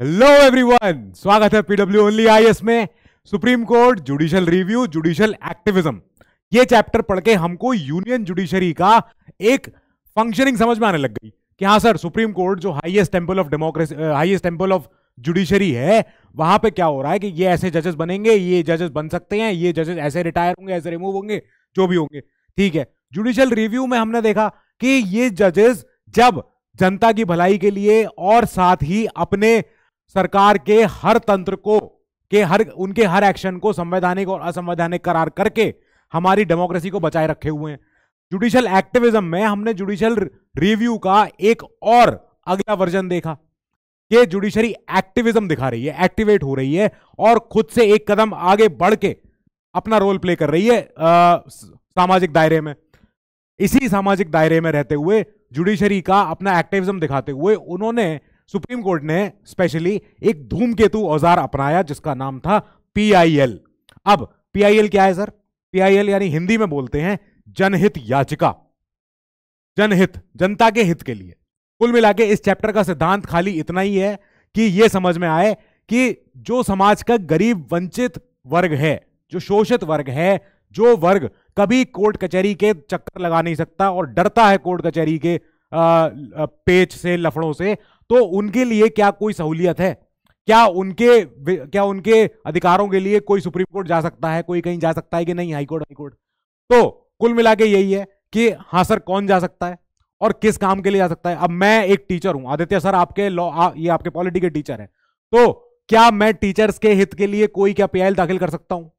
Hello everyone स्वागत है PW only IAS में। Supreme court judicial review judicial activism ये चैप्टर पढ़ के हमको यूनियन जुडिशरी का एक फंक्शनिंग समझ में आने लग गई कि हाँ सर सुप्रीम कोर्ट जो highest temple of democracy highest temple of judiciary है, वहाँ पे क्या हो रहा है कि ये ऐसे जजेस बनेंगे, ये जजेस बन सकते हैं, ये जजेस ऐसे रिटायर होंगे, ऐसे रिमूव होंगे, जो भी होंगे। ठीक है जुडिशियल रिव्यू में हमने देखा कि ये जजेस जब जनता की भलाई के लिए और साथ ही अपने सरकार के हर तंत्र को के हर उनके हर एक्शन को संवैधानिक और असंवैधानिक करार करके हमारी डेमोक्रेसी को बचाए रखे हुए हैं। जुडिशियल एक्टिविज्म में हमने जुडिशियल रिव्यू का एक और अगला वर्जन देखा। कि जुडिशरी एक्टिविज्म दिखा रही है एक्टिवेट हो रही है और खुद से एक कदम आगे बढ़ के अपना रोल प्ले कर रही है आ, सामाजिक दायरे में। इसी सामाजिक दायरे में रहते हुए जुडिशरी का अपना एक्टिविज्म दिखाते हुए उन्होंने सुप्रीम कोर्ट ने स्पेशली एक धूमकेतु औज़ार अपनाया जिसका नाम था पीआईएल। अब पीआईएल क्या है, सर? पीआईएल यानी हिंदी में बोलते हैं जनहित याचिका। जनहित, जनता के हित के लिए। कुल मिला इस चैप्टर का सिद्धांत खाली इतना ही है कि यह समझ में आए कि जो समाज का गरीब, वंचित वर्ग है, जो शोषित वर्ग है, जो वर्ग कभी कोर्ट कचहरी के चक्कर लगा नहीं सकता और डरता है कोर्ट कचहरी के पेच से, लफड़ों से तो उनके लिए क्या कोई सहूलियत है? क्या उनके क्या उनके अधिकारों के लिए कोई सुप्रीम कोर्ट जा सकता है? कोई कहीं जा सकता है कि नहीं? हाईकोर्ट हाईकोर्ट तो कुल मिला के यही है कि हाँ सर, कौन जा सकता है और किस काम के लिए जा सकता है? अब मैं एक टीचर हूँ। आदित्य सर आपके लॉ ये आपके पॉलिटी के टीचर है। तो क्या मैं टीचर्स के हित के लिए कोई क्या पीआईएल दाखिल कर सकता हूँ?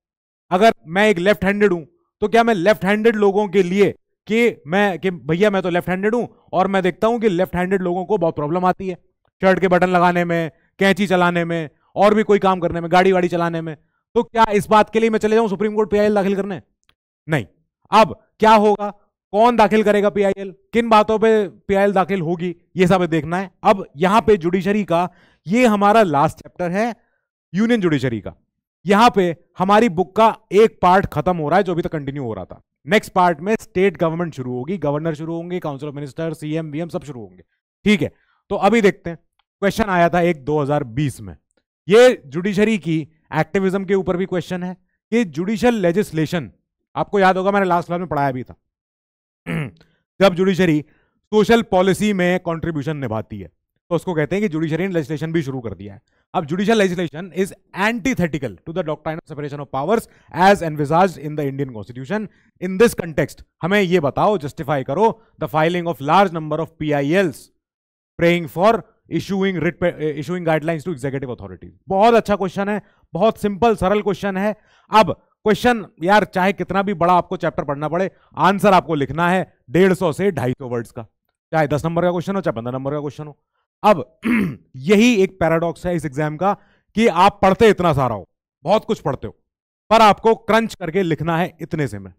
अगर मैं एक लेफ़्ट हैंडेड हूँ तो क्या मैं लेफ़्ट हैंडेड लोगों के लिए कि मैं, कि भैया मैं तो लेफ़्ट हैंडेड हूँ और मैं देखता हूँ कि लेफ़्ट हैंडेड लोगों को बहुत प्रॉब्लम आती है। शर्ट के बटन लगाने में, कैंची चलाने में, और भी कोई काम करने में गाड़ी वाड़ी चलाने में। तो क्या इस बात के लिए मैं चले जाऊँ सुप्रीम कोर्ट पीआईएल दाखिल करने? नहीं। अब क्या होगा? कौन दाखिल करेगा पीआईएल किन बातों पे पीआईएल दाखिल होगी? ये सब देखना है। अब यहाँ पे जुडिशरी का, ये हमारा लास्ट चैप्टर है यूनियन जुडिशरी का। यहाँ पे हमारी बुक का एक पार्ट खत्म हो रहा है जो अभी तक कंटिन्यू हो रहा था। नेक्स्ट पार्ट में स्टेट गवर्नमेंट शुरू होगी गवर्नर शुरू होंगे council of minister CM VM सब शुरू होंगे। ठीक है तो अभी देखते हैं। क्वेश्चन आया था एक 2020 में। ये जुडिशरी की एक्टिविज्म के ऊपर भी क्वेश्चन है। कि जुडिशियल लेजिस्लेशन आपको याद होगा मैंने लास्ट क्लास में पढ़ाया भी था। जब जुडिशरी सोशल पॉलिसी में कॉन्ट्रीब्यूशन निभाती है तो उसको कहते हैं कि जुडिशरी ने लेजिस्लेशन भी शुरू कर दिया है। अब judicial legislation is antithetical to the doctrine of separation of powers as envisaged in the Indian constitution in this context हमें ये बताओ जस्टिफाई करो the filing of large number of PILs praying for issuing writ issuing guidelines to executive authority बहुत अच्छा question है, बहुत simple सरल question है। अब क्वेश्चन यार, चाहे कितना भी बड़ा आपको चैप्टर पढ़ना पड़े आंसर आपको लिखना है डेढ़ सौ से ढाई सौ वर्ड्स का। चाहे दस नंबर का क्वेश्चन हो, चाहे पंद्रह नंबर का क्वेश्चन हो। अब यही एक पैराडॉक्स है इस एग्ज़ाम का कि आप पढ़ते इतना सारा हो, बहुत कुछ पढ़ते हो, पर आपको क्रंच करके लिखना है इतने से में।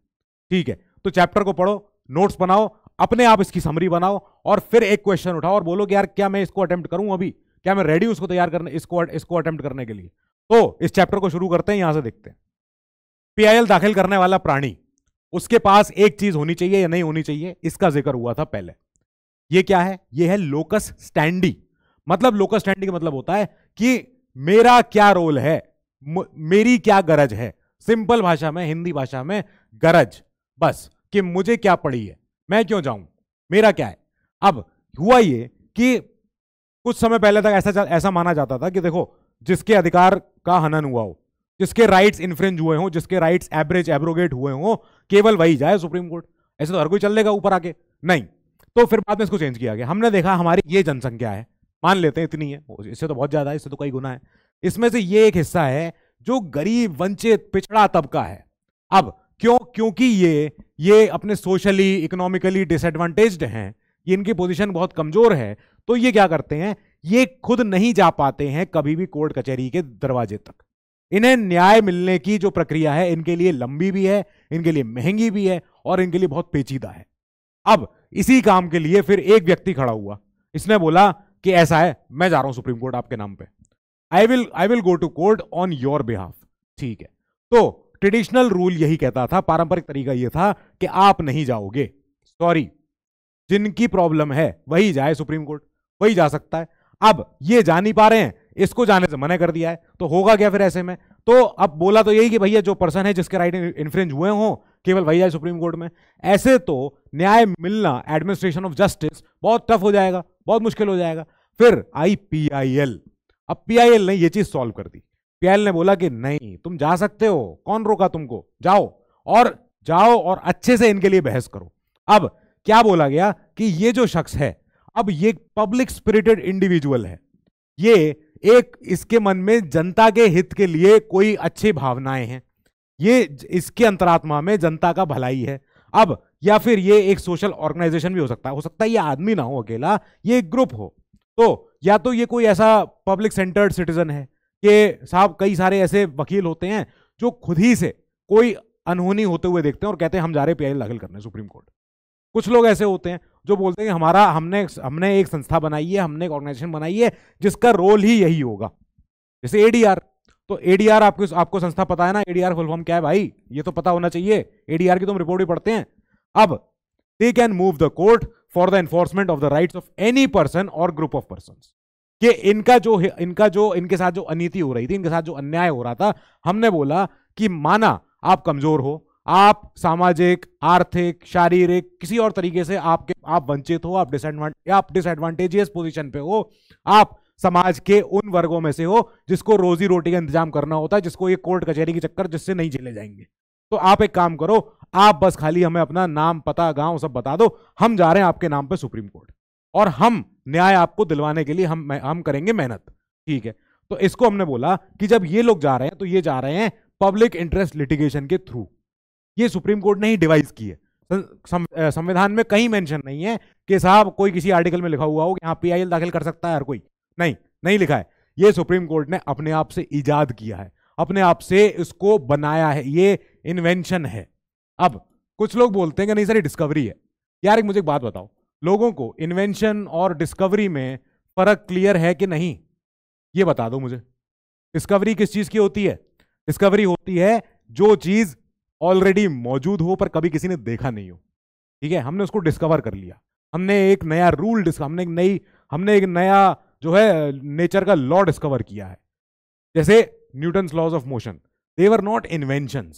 ठीक है तो चैप्टर को पढ़ो नोट्स बनाओ, अपने आप इसकी समरी बनाओ और फिर एक क्वेश्चन उठाओ और बोलो कि यार क्या मैं इसको अटेम्प्ट करूँ अभी? क्या मैं रेडी उसको तैयार करने, इसको इसको अटेम्प्ट करने के लिए? तो इस चैप्टर को शुरू करते हैं, यहाँ से देखते हैं। पीआईएल दाखिल करने वाला प्राणी, उसके पास एक चीज़ होनी चाहिए या नहीं होनी चाहिए, इसका ज़िक्र हुआ था पहले। ये क्या है? ये है लोकस स्टैंडी मतलब लोकस स्टैंडी का मतलब होता है कि मेरा क्या रोल है? मेरी क्या गरज है? सिंपल भाषा में, हिंदी भाषा में गरज. बस, कि मुझे क्या पड़ी है? मैं क्यों जाऊँ? मेरा क्या है? अब हुआ ये कि कुछ समय पहले तक ऐसा ऐसा माना जाता था कि देखो, जिसके अधिकार का हनन हुआ हो, जिसके राइट्स इन्फ्रेंज हुए हों, जिसके राइट्स एवरेज एब्रोगेट हुए हों, केवल वही जाए सुप्रीम कोर्ट ऐसे तो हर कोई चल लेगा ऊपर आके. नहीं. तो फिर बाद में इसको चेंज किया गया। हमने देखा हमारी ये जनसंख्या है। मान लेते हैं इतनी है। इससे तो बहुत ज़्यादा है, इससे तो कई गुना है। इसमें से ये एक हिस्सा है जो गरीब, वंचित, पिछड़ा तबका है। अब क्यों, क्योंकि ये ये अपने सोशली इकोनॉमिकली डिसएडवांटेज्ड हैं, ये इनकी पोजीशन बहुत कमज़ोर है तो ये क्या करते हैं? ये खुद नहीं जा पाते हैं कभी भी कोर्ट कचहरी के दरवाजे तक। इन्हें न्याय मिलने की जो प्रक्रिया है, इनके लिए लंबी भी है, इनके लिए महँगी भी है और इनके लिए बहुत पेचीदा है। अब इसी काम के लिए फिर एक व्यक्ति खड़ा हुआ। इसने बोला कि ऐसा है, मैं जा रहा हूँ सुप्रीम कोर्ट आपके नाम पे। I will I will go to court on your behalf ठीक है। तो ट्रेडिशनल रूल यही कहता था, पारंपरिक तरीका यह था कि आप नहीं जाओगे। सॉरी जिनकी प्रॉब्लम है, वही जाए सुप्रीम कोर्ट, वही जा सकता है। अब ये जा नहीं पा रहे हैं इसको जाने से मना कर दिया है। तो होगा क्या फिर ऐसे में? तो अब बोला तो यही कि भैया जो पर्सन है जिसके राइट इन्फ्रेंज हुए हों, केवल भैया सुप्रीम कोर्ट में। ऐसे तो न्याय मिलना, एडमिनिस्ट्रेशन ऑफ़ जस्टिस, बहुत टफ हो जाएगा, बहुत मुश्किल हो जाएगा। फिर आई पीआईएल अब पीआईएल ने ये चीज़ सॉल्व कर दी। पी आई एल ने बोला कि नहीं, तुम जा सकते हो। कौन रोका तुमको? जाओ। और जाओ और अच्छे से इनके लिए बहस करो। अब क्या बोला गया कि ये जो शख्स है, अब ये पब्लिक स्पिरिटेड इंडिविजुअल है, ये एक इसके मन में जनता के हित के लिए कोई अच्छी भावनाएँ हैं। ये इसके अंतरात्मा में जनता का भलाई है। अब, या फिर ये एक सोशल ऑर्गेनाइजेशन भी हो सकता है। हो सकता है ये आदमी ना हो अकेला, ये एक ग्रुप हो। तो या तो ये कोई ऐसा पब्लिक सेंटर्ड सिटीजन है कि साहब, कई सारे ऐसे वकील होते हैं जो खुद ही से कोई अनहोनी होते हुए देखते हैं और कहते हैं, हम जा रहे पीआई दाखिल करने सुप्रीम कोर्ट। कुछ लोग ऐसे होते हैं जो बोलते हैं हमारा, हमने हमने एक संस्था बनाई है, हमने एक ऑर्गेनाइजेशन बनाई है, जिसका रोल ही यही होगा। जैसे एडीआर तो एडीआर आपको आपको संस्था पता है ना एडीआर फुल फॉर्म क्या है भाई? ये तो पता होना चाहिए। एडीआर की तुम रिपोर्ट भी पढ़ते हैं। अब they can move the court for the enforcement of the rights of any person और ग्रुप ऑफ़ पर्सन कि इनका जो इनका जो, इनके साथ जो अनीति हो रही थी, इनके साथ जो अन्याय हो रहा था, हमने बोला कि माना आप कमज़ोर हो आप सामाजिक, आर्थिक, शारीरिक, किसी और तरीके से आपके, आप वंचित हो, आप डिसएडवांटेज आप डिसएडवांटेजियस पोजीशन पे हो, आप समाज के उन वर्गों में से हो, जिसको रोजी रोटी का इंतज़ाम करना होता है, जिसको ये कोर्ट कचहरी के चक्कर जिससे नहीं झेले जाएँगे। तो आप एक काम करो, आप बस खाली हमें अपना नाम, पता, गाँव सब बता दो, हम जा रहे हैं आपके नाम पे सुप्रीम कोर्ट। और हम न्याय आपको दिलवाने के लिए हम हम करेंगे मेहनत। ठीक है? तो इसको हमने बोला कि जब ये लोग जा रहे हैं तो ये जा रहे हैं पब्लिक इंटरेस्ट लिटिगेशन के थ्रू ये सुप्रीम कोर्ट ने ही डिवाइस की है। संविधान में कहीं मेंशन नहीं है कि साहब कोई किसी आर्टिकल में लिखा हुआ हो कि यहाँ पीआईएल दाखिल कर सकता है हर कोई। नहीं नहीं लिखा है। ये सुप्रीम कोर्ट ने अपने आप से ईजाद किया है। अपने आप से इसको बनाया है। ये इन्वेंशन है। अब, कुछ लोग बोलते हैं कि नहीं, सर डिस्कवरी है। यार, एक मुझे एक बात बताओ। लोगों को इन्वेंशन और डिस्कवरी में फ़र्क क्लियर है कि नहीं? ये बता दो मुझे। डिस्कवरी किस चीज़ की होती है? डिस्कवरी होती है जो चीज़ ऑलरेडी मौजूद हो, पर कभी किसी ने देखा नहीं हो। ठीक है? हमने उसको डिस्कवर कर लिया। हमने एक नया रूल हमने एक नई, हमने एक नया जो है नेचर का लॉ डिस्कवर किया है। जैसे Newton laws of motion they were not invention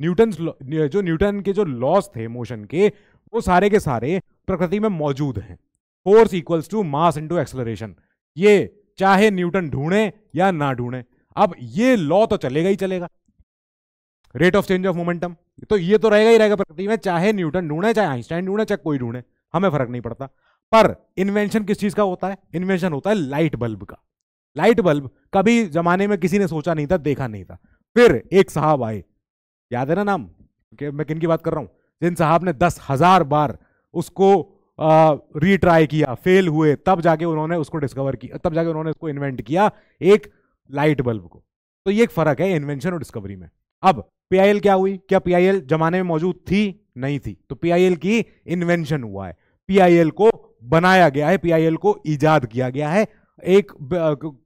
Newton जो न्यूटन के जो लॉज थे मोशन के, वो सारे के सारे प्रकृति में मौजूद हैं। Force equals to mass into acceleration ये चाहे न्यूटन ढूंढे या ना ढूंढे, अब ये लॉ तो चलेगा ही चलेगा। Rate of change of momentum तो ये तो रहेगा ही रहेगा प्रकृति में, चाहे न्यूटन ढूंढे, चाहे आइंस्टाइन ढूंढे, चाहे कोई ढूंढे, हमें फ़र्क नहीं पड़ता। पर इन्वेंशन किस चीज़ का होता है? इन्वेंशन होता है लाइट बल्ब का। लाइट बल्ब कभी जमाने में किसी ने सोचा नहीं था, देखा नहीं था। फिर एक साहब आए। याद है ना नाम? मैं किन की बात कर रहा हूँ? जिन साहब ने दस हज़ार बार उसको रीट्राई किया फेल हुए, तब जाके उन्होंने उसको डिस्कवर किया, तब जाके उन्होंने उसको इन्वेंट किया एक लाइट बल्ब को। तो ये एक फ़र्क है इन्वेंशन और डिस्कवरी में। अब पीआईएल क्या हुई? क्या पीआईएल जमाने में मौजूद थी? नहीं थी। तो पीआईएल की इन्वेंशन हुआ है। पीआईएल को बनाया गया है पीआईएल को ईजाद किया गया है। एक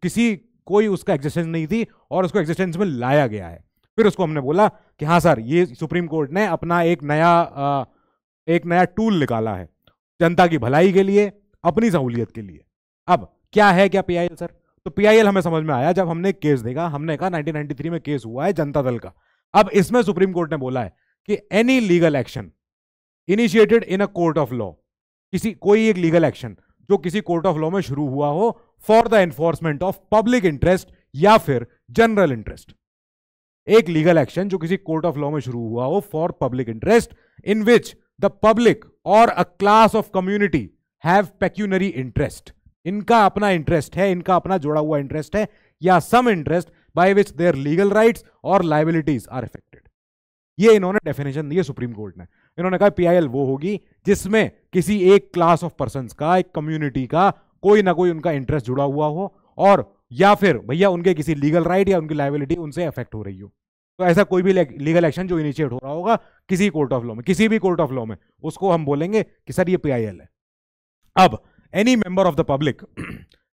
किसी, कोई उसका एग्जिस्टेंस नहीं थी और उसको एग्जिस्टेंस में लाया गया है। फिर उसको हमने बोला कि हाँ सर, ये सुप्रीम कोर्ट ने अपना एक नया एक नया टूल निकाला है जनता की भलाई के लिए, अपनी सहूलियत के लिए। अब क्या है क्या पीआईएल सर? तो पीआईएल हमें समझ में आया जब हमने केस देखा, हमने कहा 1993 में केस हुआ है जनता दल का। अब इसमें सुप्रीम कोर्ट ने बोला है कि any legal action initiated in a court of law किसी, कोई एक लीगल एक्शन जो किसी कोर्ट ऑफ़ लॉ में शुरू हुआ हो for the enforcement of public interest या फिर जनरल इंटरेस्ट एक लीगल एक्शन जो किसी कोर्ट ऑफ़ लॉ में शुरू हुआ हो for public interest in which the public और a class of community have pecuniary interest इनका अपना इंटरेस्ट है, इनका अपना जोड़ा हुआ इंटरेस्ट है या some interest by which their legal rights और लाइबिलिटीज आर इफेक्टेड ये इन्होंने डेफिनेशन दी है सुप्रीम कोर्ट ने। इन्होंने कहा पीआईएल वो होगी जिसमें किसी एक क्लास ऑफ़ पर्सन का, एक कम्युनिटी का कोई ना कोई उनका इंटरेस्ट जुड़ा हुआ हो और या फिर भैया उनके किसी लीगल राइट या उनकी लाइबिलिटी उनसे अफेक्ट हो रही हो। तो ऐसा कोई भी लीगल एक्शन जो इनिशिएट हो रहा होगा किसी कोर्ट ऑफ़ लॉ में, किसी भी कोर्ट ऑफ़ लॉ में, उसको हम बोलेंगे कि सर ये पीआईएल है। अब any member of the public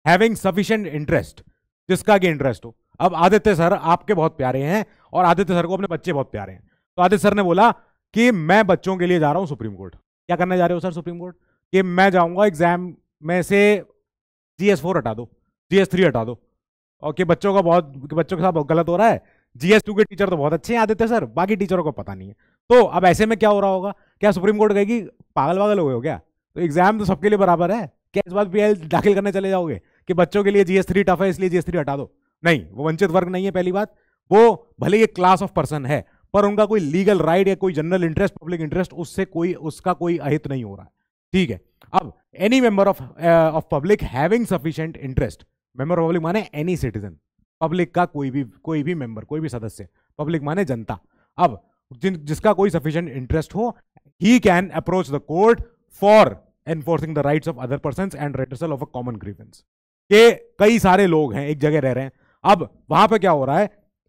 having sufficient interest जिसका कि इंटरेस्ट हो अब आदित्य सर आपके बहुत प्यारे हैं और आदित्य सर को अपने बच्चे बहुत प्यारे हैं। तो आदित्य सर ने बोला कि मैं बच्चों के लिए जा रहा हूँ सुप्रीम कोर्ट। क्या करने जा रहे हो सर सुप्रीम कोर्ट? कि मैं जाऊँगा एग्ज़ाम में से जी एस फोर हटा दो, जी एस थ्री हटा दो। और कि बच्चों का बहुत बच्चों के साथ बहुत गलत हो रहा है। जीएस टू के टीचर तो बहुत अच्छे हैं आदित्य सर, बाकी टीचरों को पता नहीं है। तो अब ऐसे में क्या हो रहा होगा? क्या सुप्रीम कोर्ट कहेगी, पागल पागल हो गए हो क्या? तो एग्ज़ाम तो सबके लिए बराबर है। क्या इस बात पीएल दाखिल करने चले जाओगे? कि बच्चों के लिए जीएस थ्री टफ है, इसलिए जीएस थ्री हटा दो। नहीं, वो वंचित वर्ग नहीं है, पहली बात। वो भले ये क्लास ऑफ़ पर्सन है, पर उनका कोई लीगल राइट या कोई जनरल इंटरेस्ट पब्लिक इंटरेस्ट उससे कोई, उसका कोई अहित नहीं हो रहा है। ठीक है? अब any member of of public having sufficient interest member of public माने एनी सिटीजन पब्लिक का कोई भी कोई भी मेंबर कोई भी सदस्य पब्लिक माने जनता। अब, जिन, जिसका कोई सफिशिएंट इंटरेस्ट हो he can approach the court for enforcing the rights of other person and redressal of a common grievance के कई सारे लोग हैं, एक जगह रह रहे हैं अब वहाँ पे क्या हो रहा है?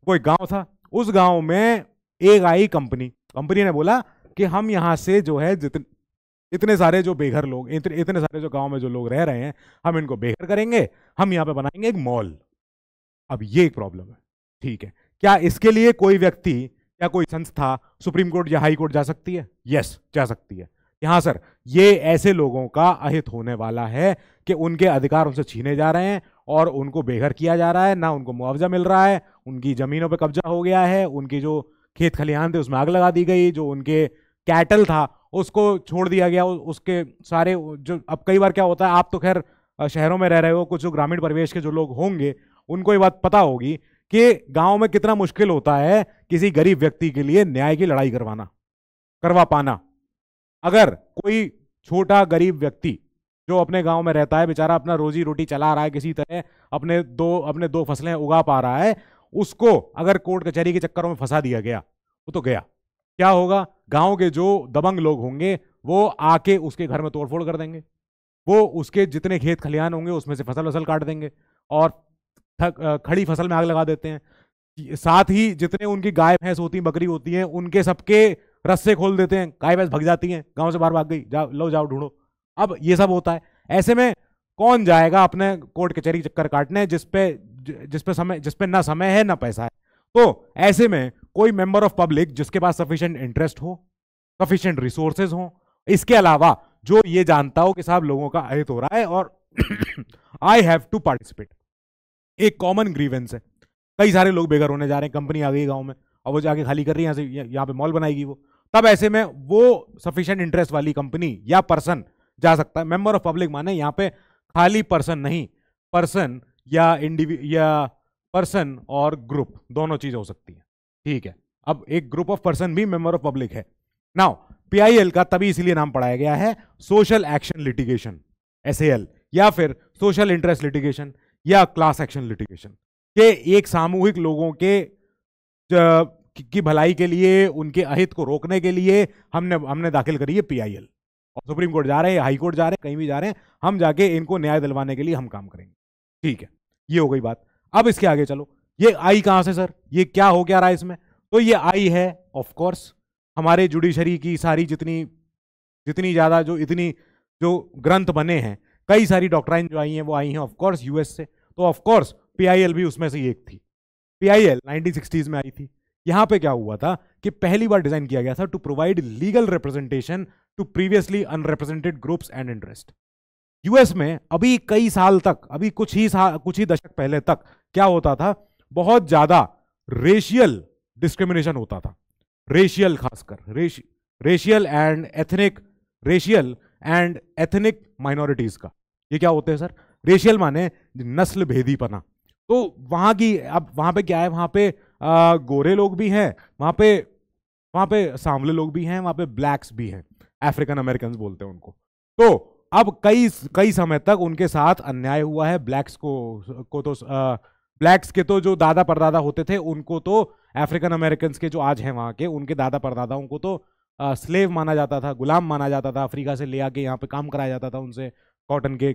कोई गाँव था। उस गाँव में एक आई कंपनी कंपनी ने बोला कि हम यहाँ से जो है जितने, इतने सारे जो बेघर लोग इतने इतने सारे जो गाँव में जो लोग रह रहे हैं, हम इनको बेघर करेंगे, हम यहाँ पे बनाएँगे एक मॉल अब ये एक प्रॉब्लम है। ठीक है। क्या इसके लिए कोई व्यक्ति या कोई संस्था सुप्रीम कोर्ट या हाई कोर्ट जा सकती है? यस जा सकती है। यहाँ सर, ये ऐसे लोगों का अहित होने वाला है कि उनके अधिकार उनसे छीने जा रहे हैं और उनको बेघर किया जा रहा है, ना उनको मुआवजा मिल रहा है, उनकी जमीनों पर कब्जा हो गया है, उनकी जो खेत खलिहान थे उसमें आग लगा दी गई, जो उनके कैटल था, उसको छोड़ दिया गया उसके सारे जो, अब कई बार क्या होता है, आप तो खैर शहरों में रह रहे हो, कुछ जो ग्रामीण परिवेश के जो लोग होंगे, उनको ये बात पता होगी कि गाँव में कितना मुश्किल होता है किसी गरीब व्यक्ति के लिए न्याय की लड़ाई करवाना, करवा पाना। अगर कोई छोटा गरीब व्यक्ति जो अपने गाँव में रहता है बेचारा अपना रोजी रोटी चला रहा है किसी तरह अपने दो अपने दो फ़सलें उगा पा रहा है उसको अगर कोर्ट कचहरी के चक्करों में फंसा दिया गया वो तो गया। क्या होगा? गाँव के जो दबंग लोग होंगे वो आके उसके घर में तोड़फोड़ कर देंगे। वो उसके जितने खेत खलिहान होंगे उसमें से फ़सल वसल काट देंगे और थक, खड़ी फ़सल में आग लगा देते हैं। साथ ही जितने उनकी गाय भैंस होती बकरी होती हैं उनके सबके रस्से खोल देते हैं। गाय भैंस भग जाती हैं गाँव से बाहर भाग गई जाओ लो जाओ ढूंढो। अब ये सब होता है। ऐसे में कौन जाएगा अपने कोर्ट कचहरी चक्कर काटने जिसपे जिसपे समय जिसपे ना समय है, ना पैसा है? तो ऐसे में कोई मेंबर ऑफ़ पब्लिक जिसके पास सफिशिएंट इंटरेस्ट हो सफिशिएंट रिसोर्सेज हो, इसके अलावा जो ये जानता हो कि साहब लोगों का अहित हो रहा है और आई हैव टू पार्टिसिपेट एक कॉमन ग्रीवेंस है। कई सारे लोग बेघर होने जा रहे हैं कंपनी आ गई गाँव में और वो जाके खाली कर रही है, यहाँ से यहाँ पे मॉल बनाएगी वो। तब ऐसे में वो सफिशिएंट इंटरेस्ट वाली कंपनी या पर्सन जा सकता है। मेंबर ऑफ़ पब्लिक माने यहाँ पे खाली पर्सन नहीं पर्सन या इंडिविज या पर्सन और ग्रुप दोनों चीज़ हो सकती है। ठीक है, अब एक ग्रुप ऑफ़ पर्सन भी मेंबर ऑफ़ पब्लिक है। नाउ पीआईएल का तभी इसलिए नाम पढ़ाया गया है सोशल एक्शन लिटिगेशन एस या फिर सोशल इंटरेस्ट लिटिगेशन या क्लास एक्शन लिटिगेशन के एक सामूहिक लोगों के की भलाई के लिए, उनके अहित को रोकने के लिए हमने हमने दाखिल करी है पीआईएल और सुप्रीम कोर्ट जा रहे हैं, हाई कोर्ट जा रहे हैं, कहीं भी जा रहे हैं, हम जाके इनको न्याय दिलवाने के लिए हम काम करेंगे। ठीक है, ये हो गई बात। अब इसके आगे चलो। ये आई कहाँ से सर? ये क्या हो क्या रहा है इसमें? तो ये आई है ऑफ़ कोर्स हमारे जुडिशरी की सारी जितनी जितनी ज़्यादा जो इतनी, जो ग्रंथ बने हैं, कई सारी डॉक्ट्राइन जो आई हैं, वो आई हैं ऑफकोर्स यूएस से। तो ऑफकोर्स पीआईएल भी उसमें से एक थी। पीआईएल 1960s में आई थी। यहाँ पे क्या हुआ था कि पहली बार डिज़ाइन किया गया था to provide legal representation to previously unrepresented groups and interest US में अभी कई साल तक अभी कुछ ही साल कुछ ही दशक पहले तक क्या होता था? बहुत ज़्यादा रेशियल डिस्क्रिमिनेशन होता था। रेशियल खासकर रेश, racial and ethnic racial and ethnic minorities का। ये क्या होते हैं सर? रेशियल माने नस्ल भेदीपना तो वहाँ की अब वहाँ पे क्या है? वहाँ पे आ, गोरे लोग भी हैं वहाँ पे वहाँ पे सांवले लोग भी हैं वहाँ पे ब्लैक्स भी हैं। अफ्रीकन अमेरिकन बोलते हैं उनको। तो अब कई कई समय तक उनके साथ अन्याय हुआ है। ब्लैक्स को को तो ब्लैक्स के तो जो दादा परदादा होते थे, उनको तो अफ्रीकन अमेरिकन के जो आज हैं वहाँ के, उनके दादा परदादाओं को तो स्लेव माना जाता था, गुलाम माना जाता था, अफ्रीका से ले आके यहाँ पे काम कराया जाता था उनसे कॉटन के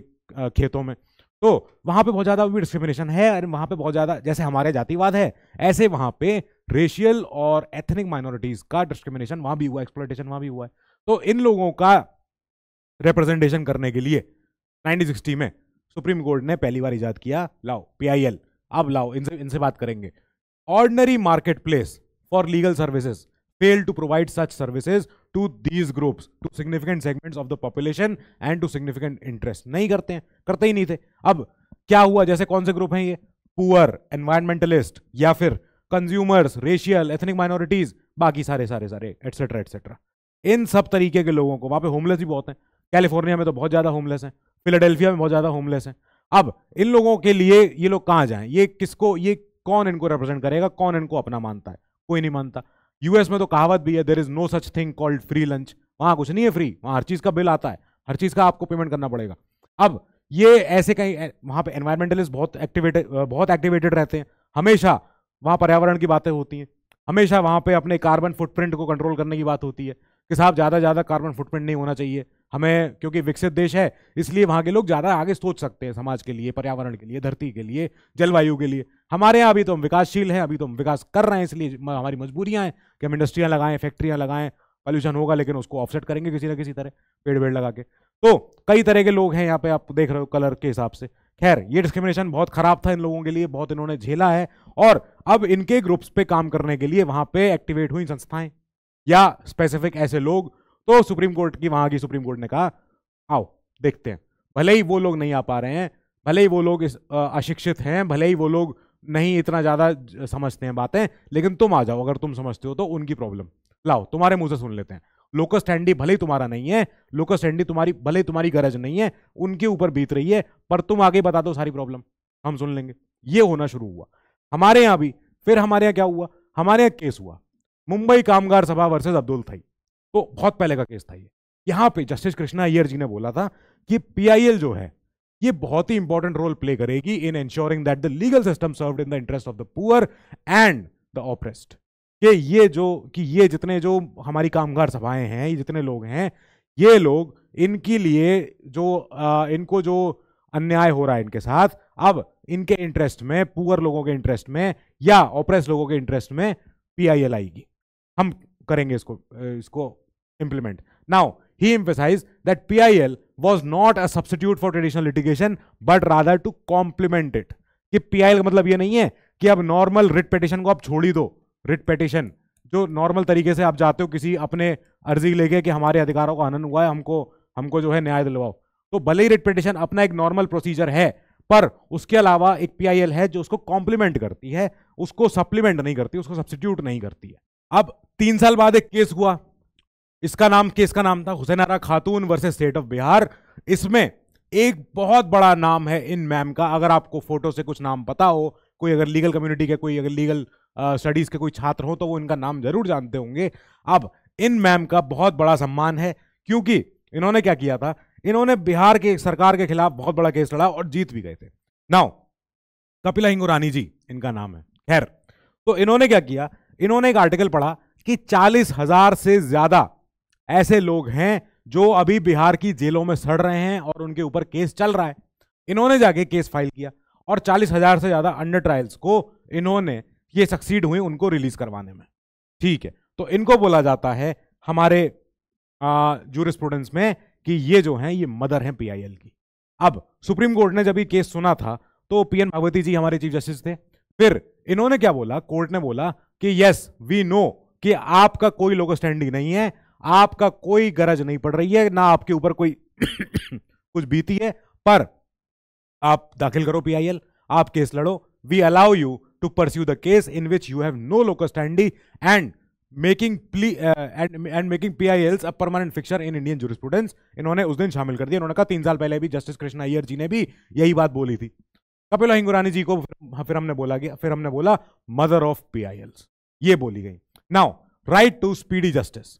खेतों में। तो वहाँ पे बहुत ज़्यादा भी डिस्क्रिमिनेशन है और वहाँ पे बहुत ज़्यादा, जैसे हमारे जातिवाद है, ऐसे वहाँ पे रेशियल और एथनिक माइनॉरिटीज़ का डिस्क्रिमिनेशन वहाँ भी हुआ एक्सप्लोटेशन वहाँ भी हुआ है। तो इन लोगों का रिप्रेजेंटेशन करने के लिए 1960 में सुप्रीम कोर्ट ने पहली बार ईजाद किया। लाओ पीआईएल अब लाओ, इनसे इनसे बात करेंगे। Ordinary market place for legal services fail to provide such services to these groups, to significant segments of the population and to significant interest नहीं करते हैं, करते ही नहीं थे। अब क्या हुआ? जैसे कौन से ग्रुप हैं ये? पुअर एनवायरमेंटलिस्ट या फिर कंज्यूमर्स रेशियल एथनिक माइनॉरिटीज बाकी सारे सारे सारे एटसेट्रा एटसेट्रा इन सब तरीके के लोगों को, वहाँ पे होमलेस भी बहुत हैं। कैलिफ़ोर्निया में तो बहुत ज़्यादा होमलेस हैं। फिलाडेल्फिया में बहुत ज़्यादा होमलेस हैं। अब, इन लोगों के लिए ये लोग कहाँ जाएँ? ये किसको, ये कौन इनको रिप्रेजेंट करेगा? कौन इनको अपना मानता है? कोई नहीं मानता। यूएस में तो कहावत भी है there is no such thing called free lunch वहाँ कुछ नहीं है फ्री वहाँ हर चीज़ का बिल आता है। हर चीज़ का आपको पेमेंट करना पड़ेगा। अब, ये ऐसे कहीं वहाँ पे एनवायरमेंटलिस्ट बहुत एक्टिवेटेड बहुत एक्टिवेटेड रहते हैं। हमेशा वहाँ पर्यावरण की बातें होती हैं। हमेशा वहाँ पे अपने कार्बन फुटप्रिंट को कंट्रोल करने की बात होती है। कि साहब, ज़्यादा ज़्यादा कार्बन फुटप्रिंट नहीं होना चाहिए। हमें, क्योंकि विकसित देश है, इसलिए वहाँ के लोग ज़्यादा आगे सोच सकते हैं समाज के लिए, पर्यावरण के लिए, धरती के लिए, जलवायु के लिए। हमारे यहाँ अभी तो हम विकासशील हैं, अभी तो हम विकास कर रहे हैं, इसलिए हमारी मजबूरियाँ हैं कि हम इंडस्ट्रियाँ लगाएँ, फैक्ट्रियाँ लगाएँ पॉल्यूशन होगा, लेकिन उसको ऑफसेट करेंगे किसी ना किसी तरह, पेड़ वेड़ लगा के। तो कई तरह के लोग हैं यहाँ पे, आप देख रहे हो कलर के हिसाब से। खैर, ये डिस्क्रिमिनेशन बहुत खराब था इन लोगों के लिए, बहुत इन्होंने झेला है, और अब इनके ग्रुप्स पे काम करने के लिए वहाँ पे एक्टिवेट हुई संस्थाएँ। या स्पेसिफिक ऐसे लोग तो सुप्रीम कोर्ट की, वहाँ की सुप्रीम कोर्ट ने कहा, आओ, देखते हैं। भले ही वो लोग नहीं आ पा रहे हैं, भले ही वो लोग इस अशिक्षित हैं, भले ही वो लोग नहीं इतना ज़्यादा समझते हैं बातें, लेकिन तुम आ जाओ, अगर तुम समझते हो तो उनकी प्रॉब्लम। लाओ, तुम्हारे मुँह से सुन लेते हैं। लोकस स्टैंडी भले ही तुम्हारा नहीं है, लोकस स्टैंडी तुम्हारी, भले ही तुम्हारी गरज नहीं है, उनके ऊपर बीत रही है, पर तुम आगे बता दो सारी प्रॉब्लम, हम सुन लेंगे। ये होना शुरू हुआ। हमारे यहाँ भी, फिर हमारे यहाँ क्या हुआ? हमारे यहाँ केस हुआ। मुंबई कामगार सभा वर्सेज अब्दुल थई। तो बहुत पहले का केस था ये। यहाँ पे जस्टिस कृष्णा अय्यर जी ने बोला था कि पीआईएल जो है ये बहुत ही इंपॉर्टेंट रोल प्ले करेगी in ensuring that the legal system served in the interest of the poor and the oppressed कि ये जो कि ये जितने जो हमारी कामगार सभाएँ हैं ये जितने लोग हैं ये लोग इनके लिए जो आ, इनको जो अन्याय हो रहा है इनके साथ अब इनके इंटरेस्ट में पुअर लोगों के इंटरेस्ट में या ऑपरेस लोगों के इंटरेस्ट में पीआईएल आएगी। हम करेंगे इसको इसको implement now he emphasized that PIL was not a substitute for traditional litigation, but rather to complement it. कि PIL का मतलब ये नहीं है कि अब नॉर्मल रिट पेटिशन को आप छोड़ ही दो रिट पेटिशन जो नॉर्मल तरीके से आप जाते हो किसी अपने अर्जी लेके कि हमारे अधिकारों का आनंद हुआ है, हमको हमको जो है न्याय दिलवाओ। तो भले ही रिट पेटिशन अपना एक नॉर्मल प्रोसीजर है, पर उसके अलावा एक पीआईएल है जो उसको कॉम्प्लीमेंट करती है, उसको सप्लीमेंट नहीं करती, उसको सब्सटीट्यूट नहीं करती है। अब तीन साल बाद एक केस हुआ। इसका नाम, केस का नाम था हुसैनारा खातून वर्सेस स्टेट ऑफ़ बिहार। इसमें एक बहुत बड़ा नाम है इन मैम का। अगर आपको फ़ोटो से कुछ नाम पता हो, कोई अगर लीगल कम्युनिटी के, कोई अगर लीगल स्टडीज़ के कोई छात्र हो तो वो इनका नाम ज़रूर जानते होंगे। अब इन मैम का बहुत बड़ा सम्मान है, क्योंकि इन्होंने क्या किया था? इन्होंने बिहार के सरकार के खिलाफ बहुत बड़ा केस लड़ा और जीत भी गए थे। नाउ, कपिला हिंगुरानी जी, इनका नाम है। खैर तो इन्होंने क्या किया? इन्होंने एक आर्टिकल पढ़ा कि चालीस हज़ार से ज़्यादा ऐसे लोग हैं जो अभी बिहार की जेलों में सड़ रहे हैं और उनके ऊपर केस चल रहा है। इन्होंने जाके केस फ़ाइल किया और चालीस हज़ार से ज़्यादा अंडर ट्रायल्स को इन्होंने ये सक्सीड हुए उनको रिलीज़ करवाने में। ठीक है तो इनको बोला जाता है हमारे जूरिस्प्रूडेंस में कि ये जो हैं, ये मदर हैं पीआईएल की। अब सुप्रीम कोर्ट ने जब ये केस सुना था तो पीएन भगवती जी हमारे चीफ जस्टिस थे। फिर इन्होंने क्या बोला? कोर्ट ने बोला कि यस वी नो कि आपका कोई लोगो स्टैंडिंग नहीं है, आपका कोई गरज नहीं पड़ रही है, ना आपके ऊपर कोई कुछ बीती है, पर आप दाखिल करो पीआईएल आप केस लड़ो। We allow you to pursue the case in which you have no locus standi and making plea and making PILs a permanent fixture in Indian jurisprudence इन्होंने उस दिन शामिल कर दिया। उन्होंने कहा, तीन साल पहले भी जस्टिस कृष्ण अय्यर जी ने भी यही बात बोली थी। कपिला हिंगुरानी जी को फिर हमने बोला गया फिर हमने बोला मदर ऑफ़ पीआईएल्स ये बोली गई। Now right to speedy justice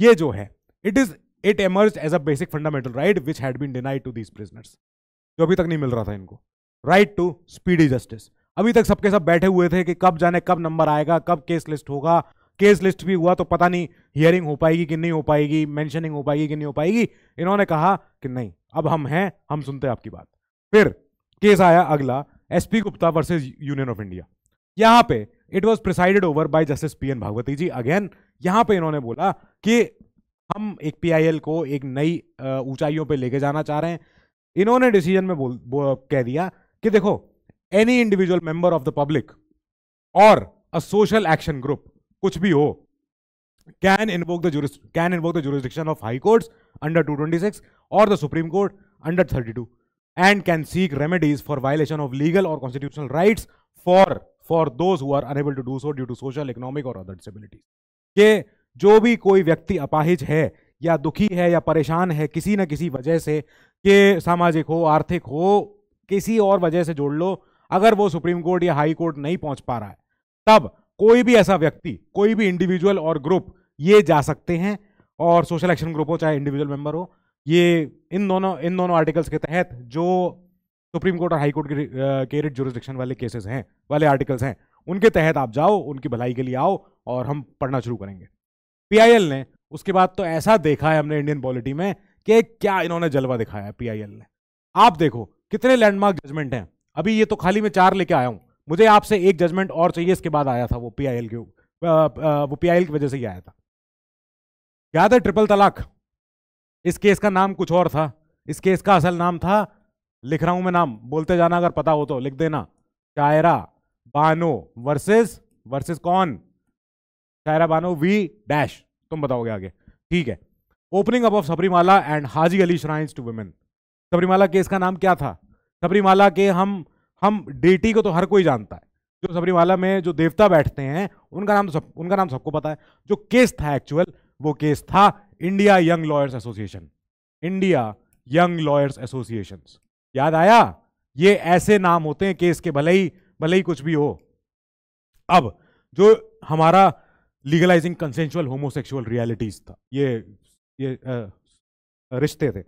ये जो है it is it emerge as a basic fundamental right which had been denied to these prisoners जो अभी तक नहीं मिल रहा था इनको। राइट टू स्पीडी जस्टिस अभी तक सबके सब बैठे हुए थे कि कब जाने कब नंबर आएगा, कब केस लिस्ट होगा। केस लिस्ट भी हुआ तो पता नहीं हियरिंग हो पाएगी कि नहीं हो पाएगी मेंशनिंग हो पाएगी कि नहीं हो पाएगी। इन्होंने कहा कि नहीं, अब हम हैं, हम सुनते हैं आपकी बात। फिर केस आया अगला SP Gupta versus union of India यहाँ पे it was presided over by justice P N Bhagwati ji. Again यहाँ पे इन्होंने बोला कि हम एक पीआईएल को एक नई ऊंचाइयों पे लेके जाना चाह रहे हैं। इन्होंने डिसीज़न में बोल, बोल कह दिया कि देखो any individual member of the public और अ सोशल एक्शन ग्रुप कुछ भी हो can invoke the can invoke the jurisdiction of high courts under 226 और the supreme court under 32 and can seek remedies for violation of legal or constitutional rights for for who are unable to do so due to social economic और other disabilities के जो भी कोई व्यक्ति अपाहिज है या दुखी है या परेशान है किसी न किसी वजह से कि सामाजिक हो आर्थिक हो किसी और वजह से जोड़ लो अगर वो सुप्रीम कोर्ट या हाई कोर्ट नहीं पहुँच पा रहा है तब कोई भी ऐसा व्यक्ति कोई भी इंडिविजुअल और ग्रुप ये जा सकते हैं और सोशल एक्शन ग्रुप हो चाहे इंडिविजुअल मेंबर हो ये इन दोनों इन दोनों आर्टिकल्स के तहत जो सुप्रीम कोर्ट और हाई कोर्ट के जुरिस्डिक्शन वाले केसेस हैं, वाले आर्टिकल्स हैं, उनके तहत आप जाओ, उनकी भलाई के लिए आओ और हम पढ़ना शुरू करेंगे। पीआईएल ने उसके बाद तो ऐसा देखा है हमने इंडियन पॉलिटी में कि क्या इन्होंने जलवा दिखाया है पीआईएल ने। आप देखो, कितने लैंडमार्क जजमेंट हैं। अभी ये तो खाली मैं चार लेके आया हूँ। मुझे आपसे एक जजमेंट और चाहिए, इसके बाद आया था वो पीआईएल के वो पीआईएल की वजह से ही आया था। याद है ट्रिपल तलाक? इस केस का नाम कुछ और था। इस केस का असल नाम था, लिख रहा हूँ मैं नाम, बोलते जाना अगर पता हो तो लिख देना। शायरा बानो वर्सेस वर्सेस कौन? Shayara Bano v dash. तुम बताओगे आगे। ठीक है। Opening up of Sabarimala and Haji Ali shrines to women. Sabarimala case का नाम क्या था? सबरीमाला के हम हम डेटी को तो हर कोई जानता है। जो सबरीमाला में जो देवता बैठते हैं, उनका नाम तो सब, उनका नाम सबको पता है। जो केस था एक्चुअल वो केस था India young lawyers association India young lawyers association याद आया? ये ऐसे नाम होते हैं केस के भले ही भले ही कुछ भी हो। अब, जो हमारा लीगलाइजिंग कंसेंशुअल होमोसेक्सुअल रियलिटीज था, ये ये रिश्ते थे।